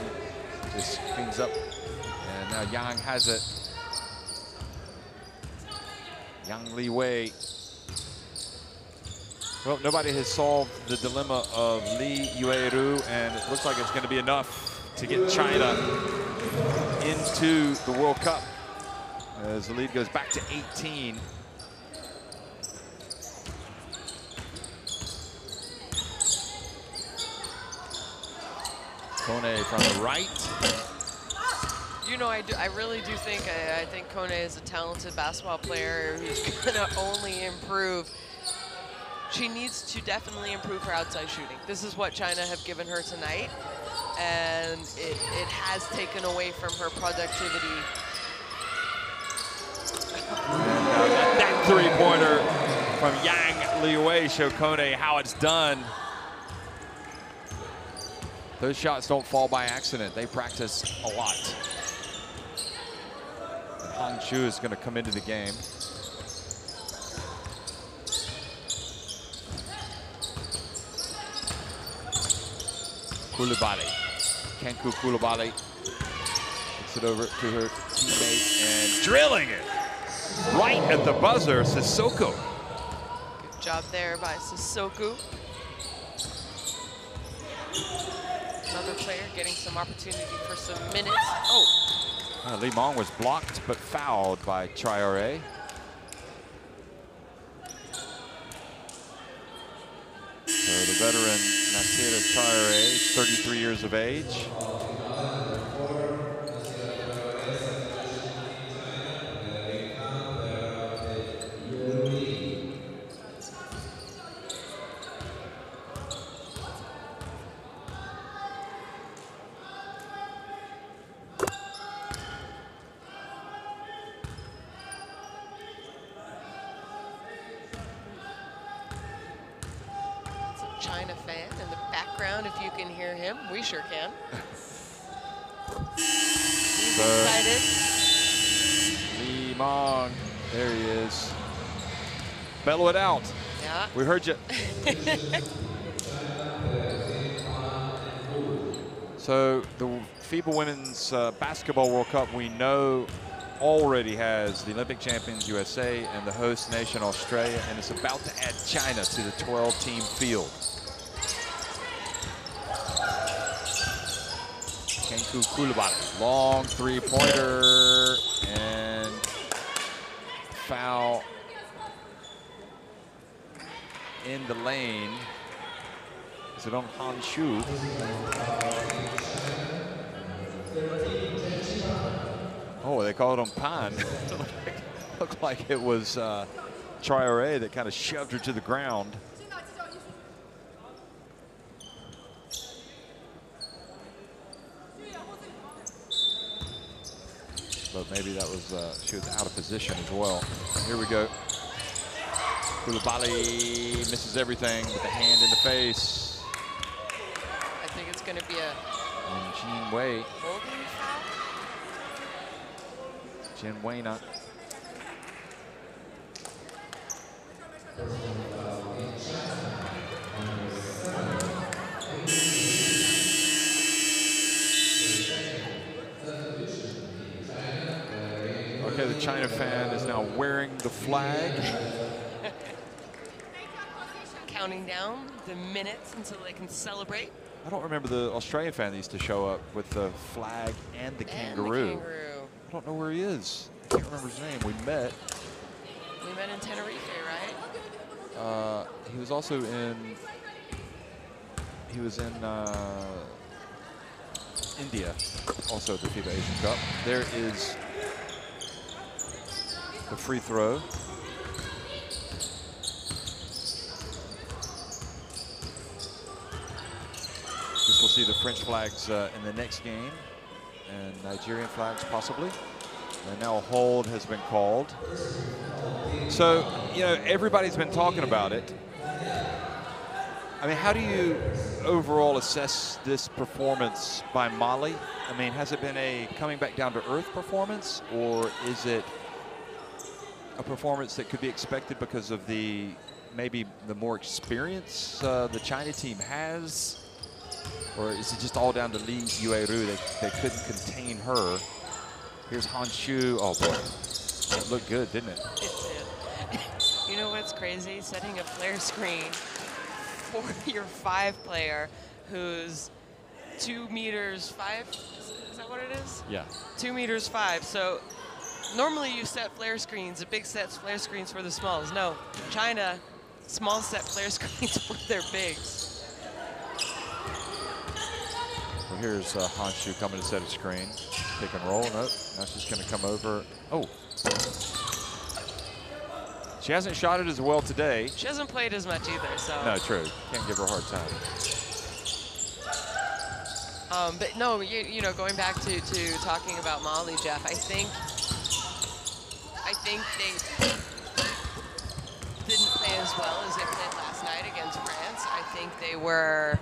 just cleans up. And now Yang has it. Yang Liwei. Well, nobody has solved the dilemma of Li Yueru, and it looks like it's going to be enough to get China into the World Cup as the lead goes back to 18. Kone from the right. You know, I, do, I really do think, I, I think Kone is a talented basketball player who's gonna only improve. She needs to definitely improve her outside shooting. This is what China have given her tonight, and it, it has taken away from her productivity. That three-pointer from Yang Liwei showed Kone how it's done. Those shots don't fall by accident. They practice a lot. And Chu is going to come into the game. Coulibaly. Kankou Coulibaly gets it over to her teammate and drilling it right at the buzzer, Sissoko. Good job there by Sissoko. Player getting some opportunity for some minutes. Oh, Uh, Li Meng was blocked but fouled by Traore. So the veteran Nasira Traore is 33 years of age. fan in the background, if you can hear him. We sure can. He's So- excited. Li Meng, there he is. Bellow it out. Yeah. We heard you. So the FIBA Women's uh, Basketball World Cup, we know already has the Olympic champions USA and the host nation Australia, and it's about to add China to the 12-team field. Kankou Coulibaly, long three-pointer, and foul in the lane. Is it on Han Xu? Oh, they called him Pan. Looked like it was uh, Traore that kind of shoved her to the ground. But maybe that was, uh, she was out of position as well. Here we go. Coulibaly misses everything with the hand in the face. I think it's going to be a And Jean Wei. Jin Wei. Okay, the China fan is now wearing the flag. Counting down the minutes until they can celebrate. I don't remember the Australian fan that used to show up with the flag and the And the kangaroo. kangaroo. I don't know where he is. I can't remember his name. We met. We met in Tenerife, right? Uh, he was also in. He was in uh, India, also at the FIBA Asian Cup. There is the free throw. This will see the French flags uh, in the next game, and Nigerian flags possibly. And now a hold has been called. So, you know, everybody's been talking about it. I mean, how do you overall assess this performance by Mali? I mean, has it been a coming back down to earth performance, or is it a performance that could be expected because of the maybe the more experience uh, the China team has? Or is it just all down to Li Yueru? They, they couldn't contain her. Here's Han Xu. Oh, boy. It looked good, didn't it? It did. you know what's crazy? Setting a flare screen for your five player who's two meters five. Is, is that what it is? Yeah. Two meters five. So normally you set flare screens, the big sets flare screens for the smalls. No, China, small set flare screens for their bigs. Well, here's uh, Han Xu coming to set a screen. Pick and roll. Nope. Now she's going to come over. Oh. She hasn't shot it as well today. She hasn't played as much either, so. No, true. Can't give her a hard time. Um, but no, you, you know, going back to, to talking about Mali, Jeff, I think, I think they didn't play as well as they played last night against France. I think they were.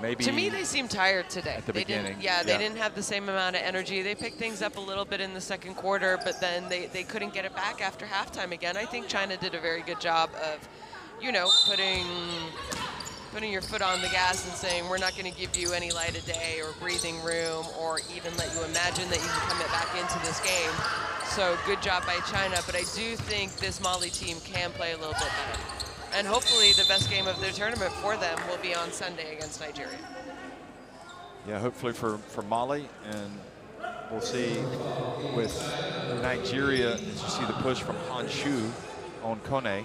Maybe. To me, they seemed tired today. At the they beginning, Didn't, yeah, they didn't have the same amount of energy. They picked things up a little bit in the second quarter, but then they, they couldn't get it back after halftime again. I think China did a very good job of, you know, putting putting your foot on the gas and saying we're not going to give you any light of day or breathing room or even let you imagine that you can come it back into this game. So good job by China, but I do think this Mali team can play a little bit better. And hopefully the best game of the tournament for them will be on Sunday against Nigeria. Yeah, hopefully for, for Mali. And we'll see with Nigeria, as you see the push from Han Xu on Kone.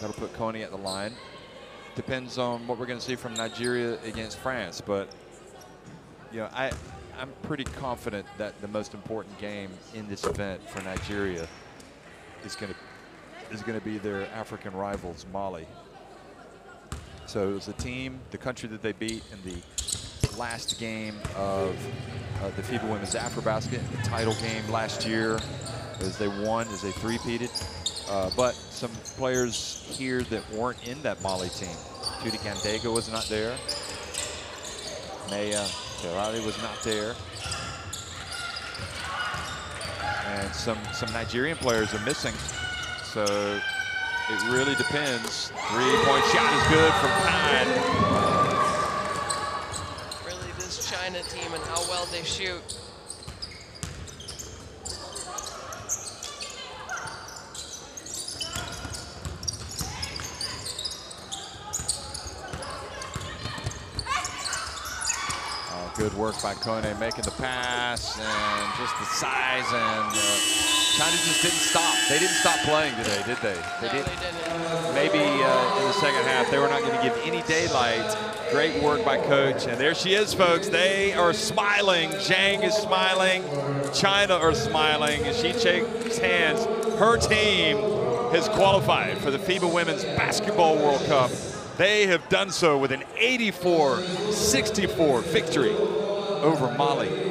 That'll put Kone at the line. Depends on what we're going to see from Nigeria against France. But, you know, I, I'm pretty confident that the most important game in this event for Nigeria is going to is going to be their African rivals, Mali. So it was the team, the country that they beat in the last game of uh, the FIBA Women's AfroBasket, the title game last year, as they won, as they three-peated. uh, but some players here that weren't in that Mali team. Touty Gandega was not there. Maya Ferrari was not there. And some, some Nigerian players are missing. So it really depends. Three-point shot is good from Pine. Really, this China team and how well they shoot. Oh, good work by Kone making the pass and just the size and uh, China just didn't stop. They didn't stop playing today, did they? They no, did. didn't. Maybe uh, in the second half they were not going to give any daylight. Great work by coach. And there she is, folks. They are smiling. Zhang is smiling. China are smiling And she shakes hands. Her team has qualified for the FIBA Women's Basketball World Cup. They have done so with an 84-64 victory over Mali.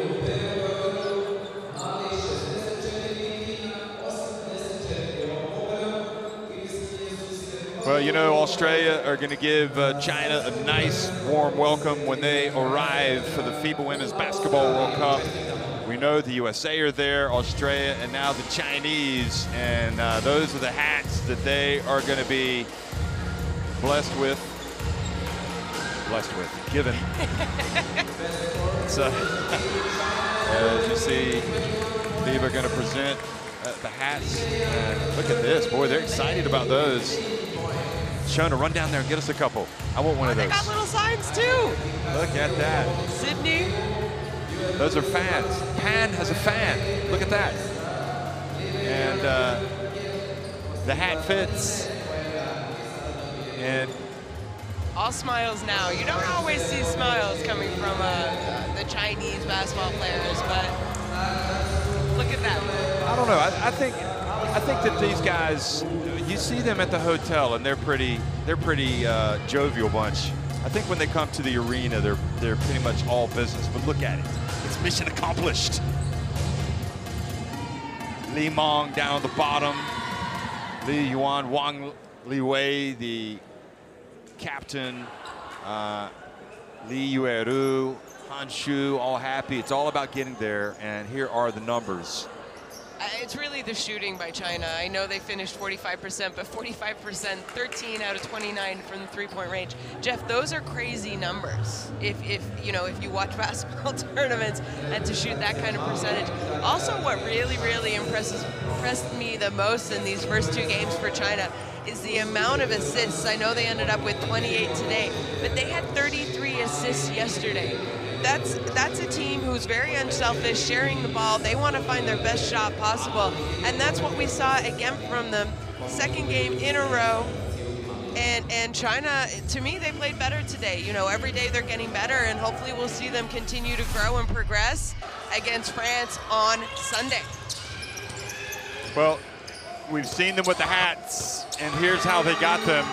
Well, you know, Australia are going to give uh, China a nice, warm welcome when they arrive for the FIBA Women's Basketball World Cup. We know the USA are there, Australia, and now the Chinese. And uh, those are the hats that they are going to be blessed with. Blessed with, given. so, as you see, FIBA going to present uh, the hats. And look at this, boy, they're excited about those. Shona, run down there and get us a couple. I want one of those. They got little signs too. Look at that. Sydney. Those are fans. Pan has a fan. Look at that. And uh, the hat fits. And All smiles now. You don't always see smiles coming from uh, the Chinese basketball players, but look at that. I don't know. I, I think I think that these guys, you see them at the hotel, and they're pretty they're pretty uh, jovial bunch. I think when they come to the arena, they're they're pretty much all business. But look at it. It's mission accomplished. Li Meng down at the bottom. Li Yuan, Wang Li Wei, the captain. Uh, Li Yueru, Han Xu, all happy. It's all about getting there, and here are the numbers. Uh, It's really the shooting by China. I know they finished 45%, but 45%, 13 out of 29 from the three-point range. Jeff, those are crazy numbers. If, if you know, if you watch basketball tournaments and to shoot that kind of percentage. Also, what really, really impresses impressed me the most in these first two games for China is the amount of assists. I know they ended up with 28 today, but they had 33 assists yesterday that's that's a team who's very unselfish, sharing the ball. They want to find their best shot possible, and that's what we saw again from them. Second game in a row, and and China, to me, they played better today. You know, every day they're getting better, and hopefully we'll see them continue to grow and progress against France on Sunday. Well, we've seen them with the hats, and here's how they got them.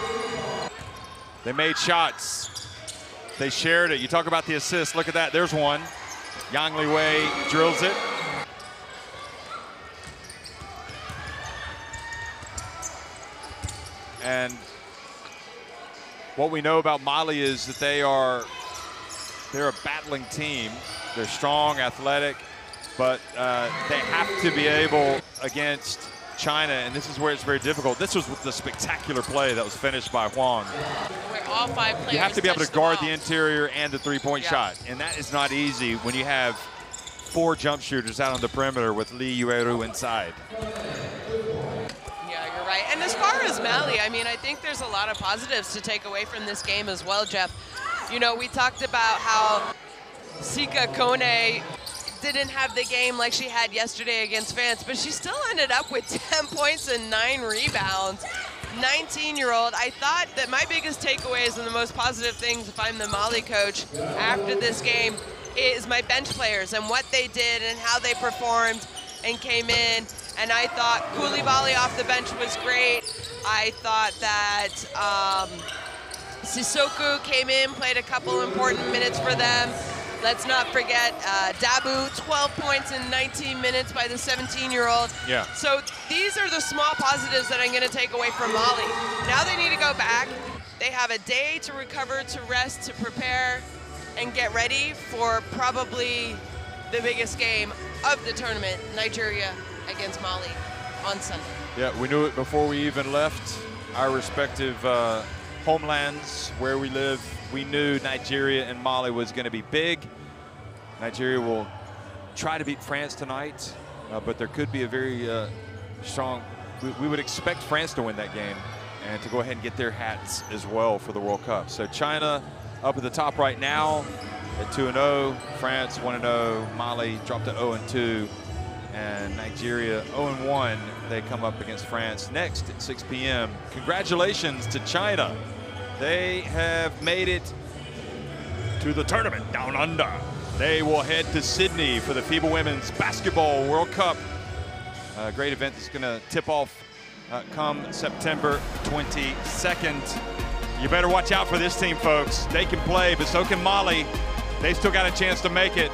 They made shots. They shared it. You talk about the assist. Look at that. There's one. Yang Liwei drills it. And what we know about Mali is that they are they're a battling team. They're strong, athletic, but uh, they have to be able against China, and this is where it's very difficult. This was the spectacular play that was finished by Huang. All five players You have to be able to the guard ball. the interior and the three-point Yeah. shot, and that is not easy when you have four jump shooters out on the perimeter with Li Yueru inside. Yeah, you're right. And as far as Mali, I mean, I think there's a lot of positives to take away from this game as well, Jeff. You know, we talked about how Sika Kone didn't have the game like she had yesterday against France, but she still ended up with 10 points and nine rebounds. 19-year-old. I thought that my biggest takeaways and the most positive things, if I'm the Mali coach, after this game, is my bench players and what they did and how they performed and came in. And I thought Coulibaly off the bench was great. I thought that um, Sissoko came in, played a couple important minutes for them. Let's not forget uh, Dabu, 12 points in 19 minutes by the 17-year-old. Yeah. So these are the small positives that I'm going to take away from Mali. Now they need to go back. They have a day to recover, to rest, to prepare, and get ready for probably the biggest game of the tournament, Nigeria against Mali on Sunday. Yeah, we knew it before we even left our respective uh, homelands where we live. We knew Nigeria and Mali was going to be big. Nigeria will try to beat France tonight, uh, but there could be a very uh, strong. We, we, would expect France to win that game and to go ahead and get their hats as well for the World Cup. So China up at the top right now at 2 0. France 1 0. Mali dropped to 0 2 and Nigeria 0-1. They come up against France next at 6 p.m. Congratulations to China. They have made it to the tournament down under. They will head to Sydney for the FIBA Women's Basketball World Cup. A great event that's going to tip off uh, come September 22nd. You better watch out for this team, folks. They can play, but so can Mali. They still got a chance to make it.